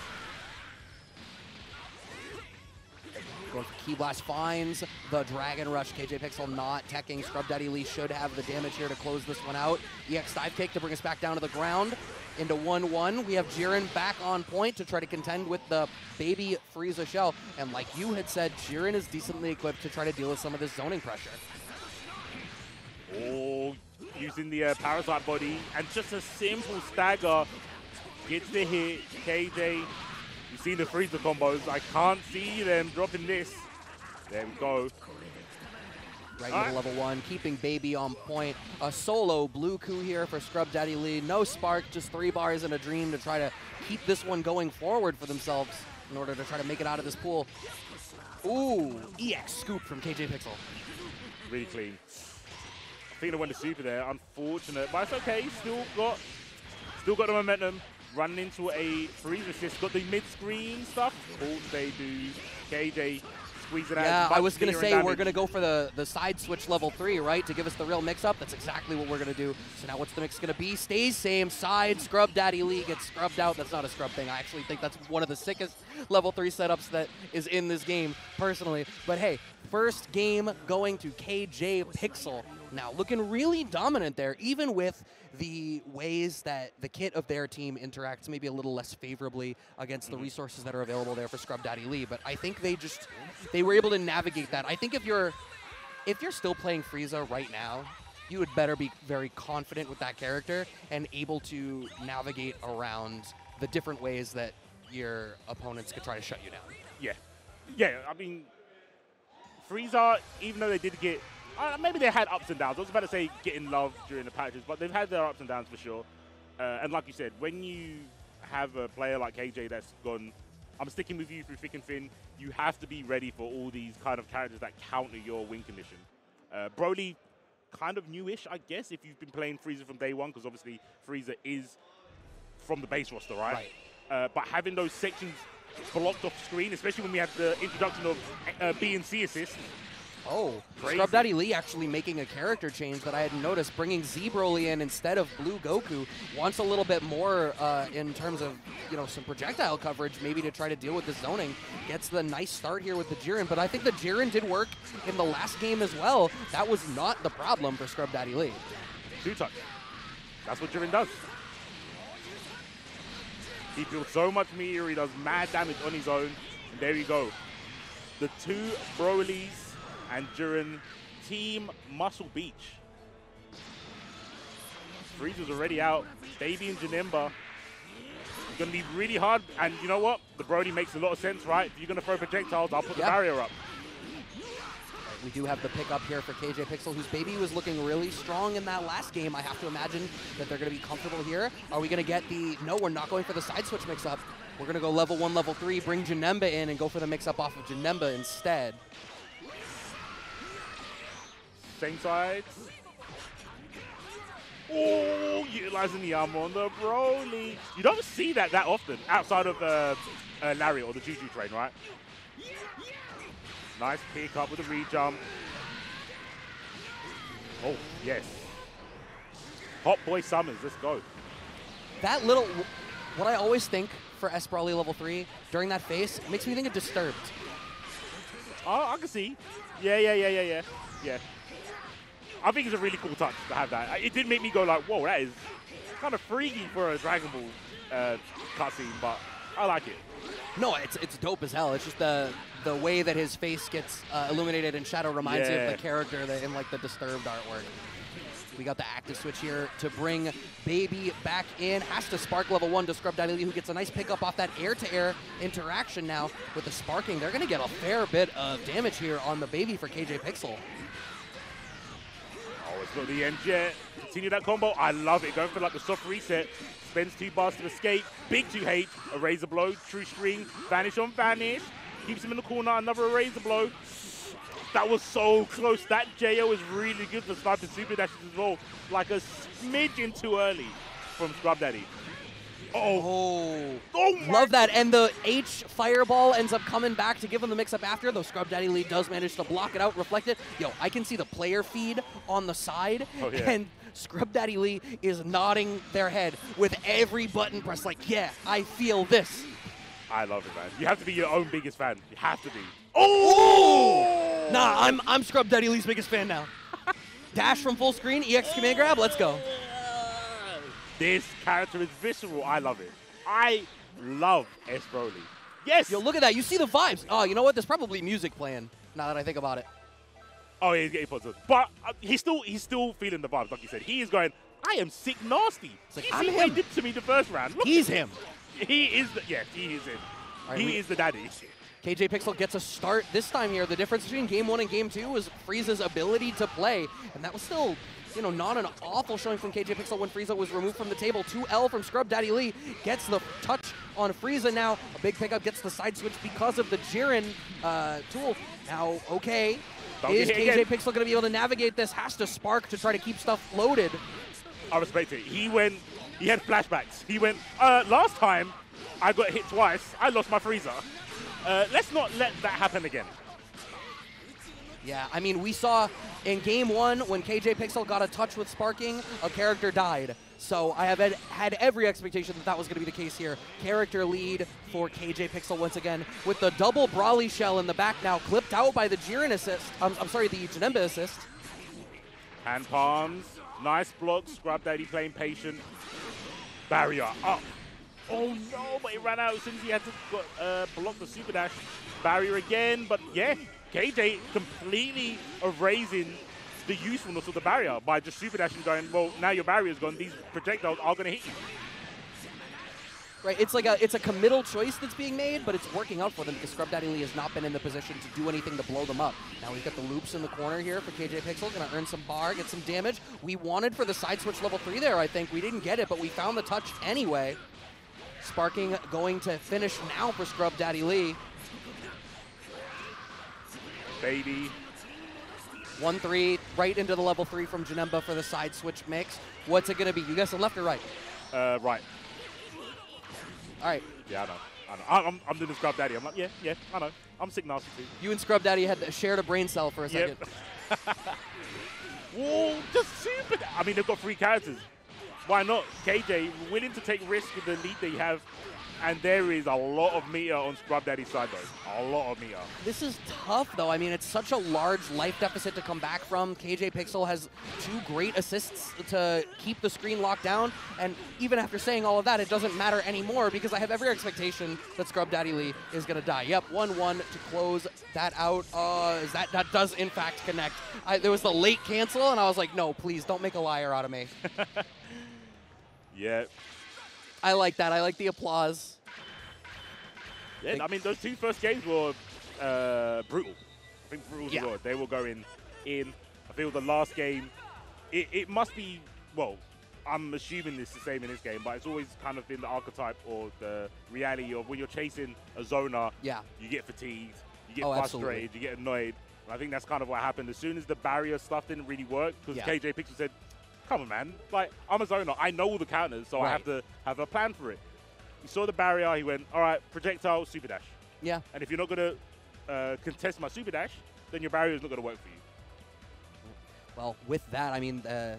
For Ki Blast finds the Dragon Rush. KJ Pixel not teching. Scrub Daddy Lee should have the damage here to close this one out. EX dive kick to bring us back down to the ground. Into 1-1. We have Jiren back on point to try to contend with the baby Frieza shell. And like you had said, Jiren is decently equipped to try to deal with some of this zoning pressure. Oh, using the uh, parasite body and just a simple stagger gets the hit. KJ, seen the Frieza combos. I can't see them dropping this. There we go. Right right. level one, keeping baby on point. A solo blue coup here for Scrub Daddy Lee. No spark, just three bars and a dream to try to keep this one going forward for themselves in order to try to make it out of this pool. Ooh, EX scoop from KJ Pixel. Really clean. I think I went to super there. Unfortunate, but it's okay. Still got, still got the momentum. Running into a freeze assist. Got the mid-screen stuff. All they do. KJ squeeze it out. Yeah, I was gonna say we're gonna go for the the side switch level three, right, to give us the real mix-up. That's exactly what we're gonna do. So now what's the mix gonna be? Stays same. Side scrub Daddy Lee gets scrubbed out. That's not a scrub thing. I actually think that's one of the sickest level three setups that is in this game, personally. But hey, first game going to KJ Pixel. Now looking really dominant there, even with the ways that the kit of their team interacts maybe a little less favorably against the mm-hmm. resources that are available there for Scrub Daddy Lee. But I think they just they were able to navigate that. I think if you're if you're still playing Frieza right now, you would better be very confident with that character and able to navigate around the different ways that your opponents could try to shut you down. Yeah, yeah. I mean, Frieza, even though they did get, uh, maybe they had ups and downs. I was about to say getting love during the patches, but they've had their ups and downs for sure. Uh, and like you said, when you have a player like KJ that's gone, I'm sticking with you through thick and thin. You have to be ready for all these kind of characters that counter your win condition. Uh, Broly, kind of newish, I guess, if you've been playing Frieza from day one, because obviously Frieza is from the base roster, right? Right. Uh, but having those sections blocked off screen, especially when we have the introduction of uh, B and C assist. Oh, Crazy. Scrub Daddy Lee actually making a character change that I hadn't noticed, bringing Z Broly in instead of Blue Goku. Wants a little bit more uh, in terms of you know some projectile coverage, maybe to try to deal with the zoning. Gets the nice start here with the Jiren, but I think the Jiren did work in the last game as well. That was not the problem for Scrub Daddy Lee. Two touch. That's what Jiren does. He builds so much meteor, he does mad damage on his own. And there you go. The two Brolys and during Team Muscle Beach. Frieza's already out. Baby and Janemba It's going to be really hard. And you know what? The Broly makes a lot of sense, right? If you're going to throw projectiles, I'll put the Yeah. barrier up. We do have the pickup here for KJ Pixel, whose baby was looking really strong in that last game. I have to imagine that they're going to be comfortable here. Are we going to get the... No, we're not going for the side switch mix-up. We're going to go level one, level three, bring Janemba in, and go for the mix-up off of Janemba instead. Same sides. Oh, utilizing the armor on the Broly. You don't see that that often outside of uh, uh, Lariat or the Juju train, right? Nice pick up with the re-jump. Oh, yes. Hot Boy Summers, let's go. That little... What I always think for S. Broly level three during that face makes me think of Disturbed. Oh, I can see. Yeah, yeah, yeah, yeah, yeah. Yeah. I think it's a really cool touch to have that. It did make me go like, whoa, that is kind of freaky for a Dragon Ball uh, cutscene, but I like it. No, it's it's dope as hell. It's just the the way that his face gets uh, illuminated in shadow reminds you of the character that in like the disturbed artwork. We got the active switch here to bring Baby back in. Has to spark level one to Scrub Daddy Lee, who gets a nice pickup off that air-to-air interaction now with the sparking. They're going to get a fair bit of damage here on the Baby for KJ Pixel. It's got the end jet. Continue that combo. I love it. Going for like the soft reset. Spends two bars to escape. Big 2H. A razor blow. True string. Vanish on vanish. Keeps him in the corner. Another razor blow. That was so close. That JO is really good for sniping super dashes as well. Like a smidgen too early from Scrub Daddy. Oh, Oh, oh love that. And the H fireball ends up coming back to give him the mix-up after, though Scrub Daddy Lee does manage to block it out, reflect it. Yo, I can see the player feed on the side, Oh, yeah. and Scrub Daddy Lee is nodding their head with every button press like, yeah, I feel this. I love it, man. You have to be your own biggest fan. You have to be. Oh! Nah, I'm, I'm Scrub Daddy Lee's biggest fan now. Dash from full screen, EX command grab, let's go. This character is visceral. I love it. I love S. Broly. Yes. Yo, look at that. You see the vibes. Oh, you know what? There's probably music playing now that I think about it. Oh, yeah, he's getting positive. But uh, he's still he's still feeling the vibes, like you said. He is going. I am sick, nasty. like, you I'm see what he him. did to me the first round. Look, He's him. he is the yes, he is him. Right, he we- is the daddy. KJ Pixel gets a start this time here. The difference between game one and game two was Frieza's ability to play, and that was still, you know, not an awful showing from KJ Pixel when Frieza was removed from the table. 2L from Scrub Daddy Lee gets the touch on Frieza now. A big pickup gets the side switch because of the Jiren uh, tool. Now, okay, Don't is KJ again. Pixel going to be able to navigate this? Has to spark to try to keep stuff loaded. I respect it. He went. He had flashbacks. He went. Uh, last time, I got hit twice. I lost my Frieza. Uh, let's not let that happen again. Yeah, I mean, we saw in game one when KJ Pixel got a touch with sparking, a character died. So I have had, had every expectation that that was going to be the case here. Character lead for KJ Pixel once again with the double Broly shell in the back now, clipped out by the Jiren assist. I'm, I'm sorry, the Janemba assist. Hand palms. Nice block. Scrub Daddy playing patient. Barrier up. Oh no, but it ran out as soon as he had to uh, block the super dash. Barrier again, but yeah, KJ completely erasing the usefulness of the barrier by just super dashing going, well, now your barrier's gone, these projectiles are going to hit you. Right, it's like a it's a committal choice that's being made, but it's working out for them because Scrub Daddy Lee has not been in the position to do anything to blow them up. Now we've got the loops in the corner here for KJ Pixel, gonna earn some bar, get some damage. We wanted for the side switch level three there, I think. We didn't get it, but we found the touch anyway. Sparking going to finish now for Scrub Daddy Lee. Baby. 1-3, right into the level three from Janemba for the side switch mix. What's it gonna be? You guessing left or right? Uh, right. All right, Yeah, I know. I know. I- I'm, I'm doing the Scrub Daddy. I'm like, yeah, yeah, I know. I'm sick nasty too. you and Scrub Daddy had shared a brain cell for a second. Yep. Whoa, just super. I mean, they've got three characters. Why not? KJ willing to take risk with the lead they have, and there is a lot of meter on Scrub Daddy's side though. A lot of meter. This is tough, though. I mean, it's such a large life deficit to come back from. KJ Pixel has two great assists to keep the screen locked down. And even after saying all of that, it doesn't matter anymore because I have every expectation that Scrub Daddy Lee is going to die. Yep, 1 1 to close that out. Uh, is that, that does, in fact, connect. I, there was the late cancel, and I was like, no, please don't make a liar out of me. Yeah. I like that. I like the applause. Yeah, I mean, those two first games were uh, brutal. I think brutal Yeah. the. They were going in. I feel the last game, it, it must be, well, I'm assuming it's the same in this game, but it's always kind of been the archetype or the reality of when you're chasing a zoner, Yeah. you get fatigued, you get Oh, absolutely. frustrated, you get annoyed. And I think that's kind of what happened. As soon as the barrier stuff didn't really work, because Yeah. KJ Pixel said, come on, man. Like, I'm a zoner. I know all the counters, so I have to have a plan for it. He saw the barrier. He went, all right, projectile, super dash. Yeah. And if you're not going to uh, contest my super dash, then your barrier is not going to work for you. Well, with that, I mean, uh,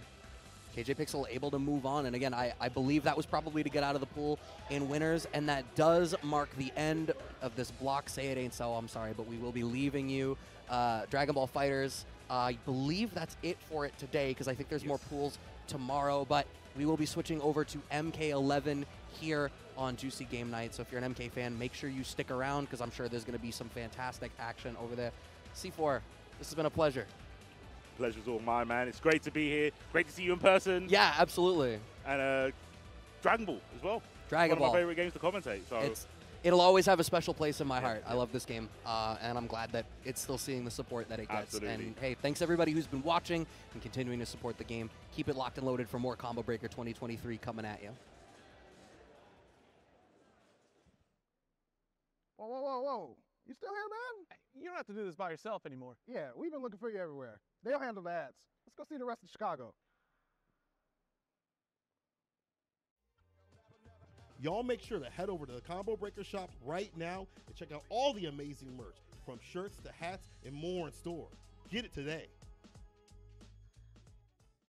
KJ Pixel able to move on. And again, I, I believe that was probably to get out of the pool in winners. And that does mark the end of this block. Say it ain't so, I'm sorry, but we will be leaving you. Uh, Dragon Ball FighterZ, I believe that's it for it today because I think there's more pools tomorrow. But we will be switching over to MK11 here on Juicy Game Night. So if you're an MK fan, make sure you stick around because I'm sure there's going to be some fantastic action over there. C4, this has been a pleasure. Pleasure's all mine, man. It's great to be here. Great to see you in person. Yeah, absolutely. And uh, Dragon Ball as well. Dragon One Ball. of my favorite games to commentate. So It's it'll always have a special place in my heart. I love this game, uh, and I'm glad that it's still seeing the support that it gets. Absolutely. And hey, thanks everybody who's been watching and continuing to support the game. Keep it locked and loaded for more Combo Breaker 2023 coming at you. Whoa, whoa, whoa, whoa. You still here, man? You don't have to do this by yourself anymore. Yeah, we've been looking for you everywhere. They'll handle the ads. Let's go see the rest of Chicago. Y'all make sure to head over to the Combo Breaker shop right now and check out all the amazing merch from shirts to hats and more in store. Get it today.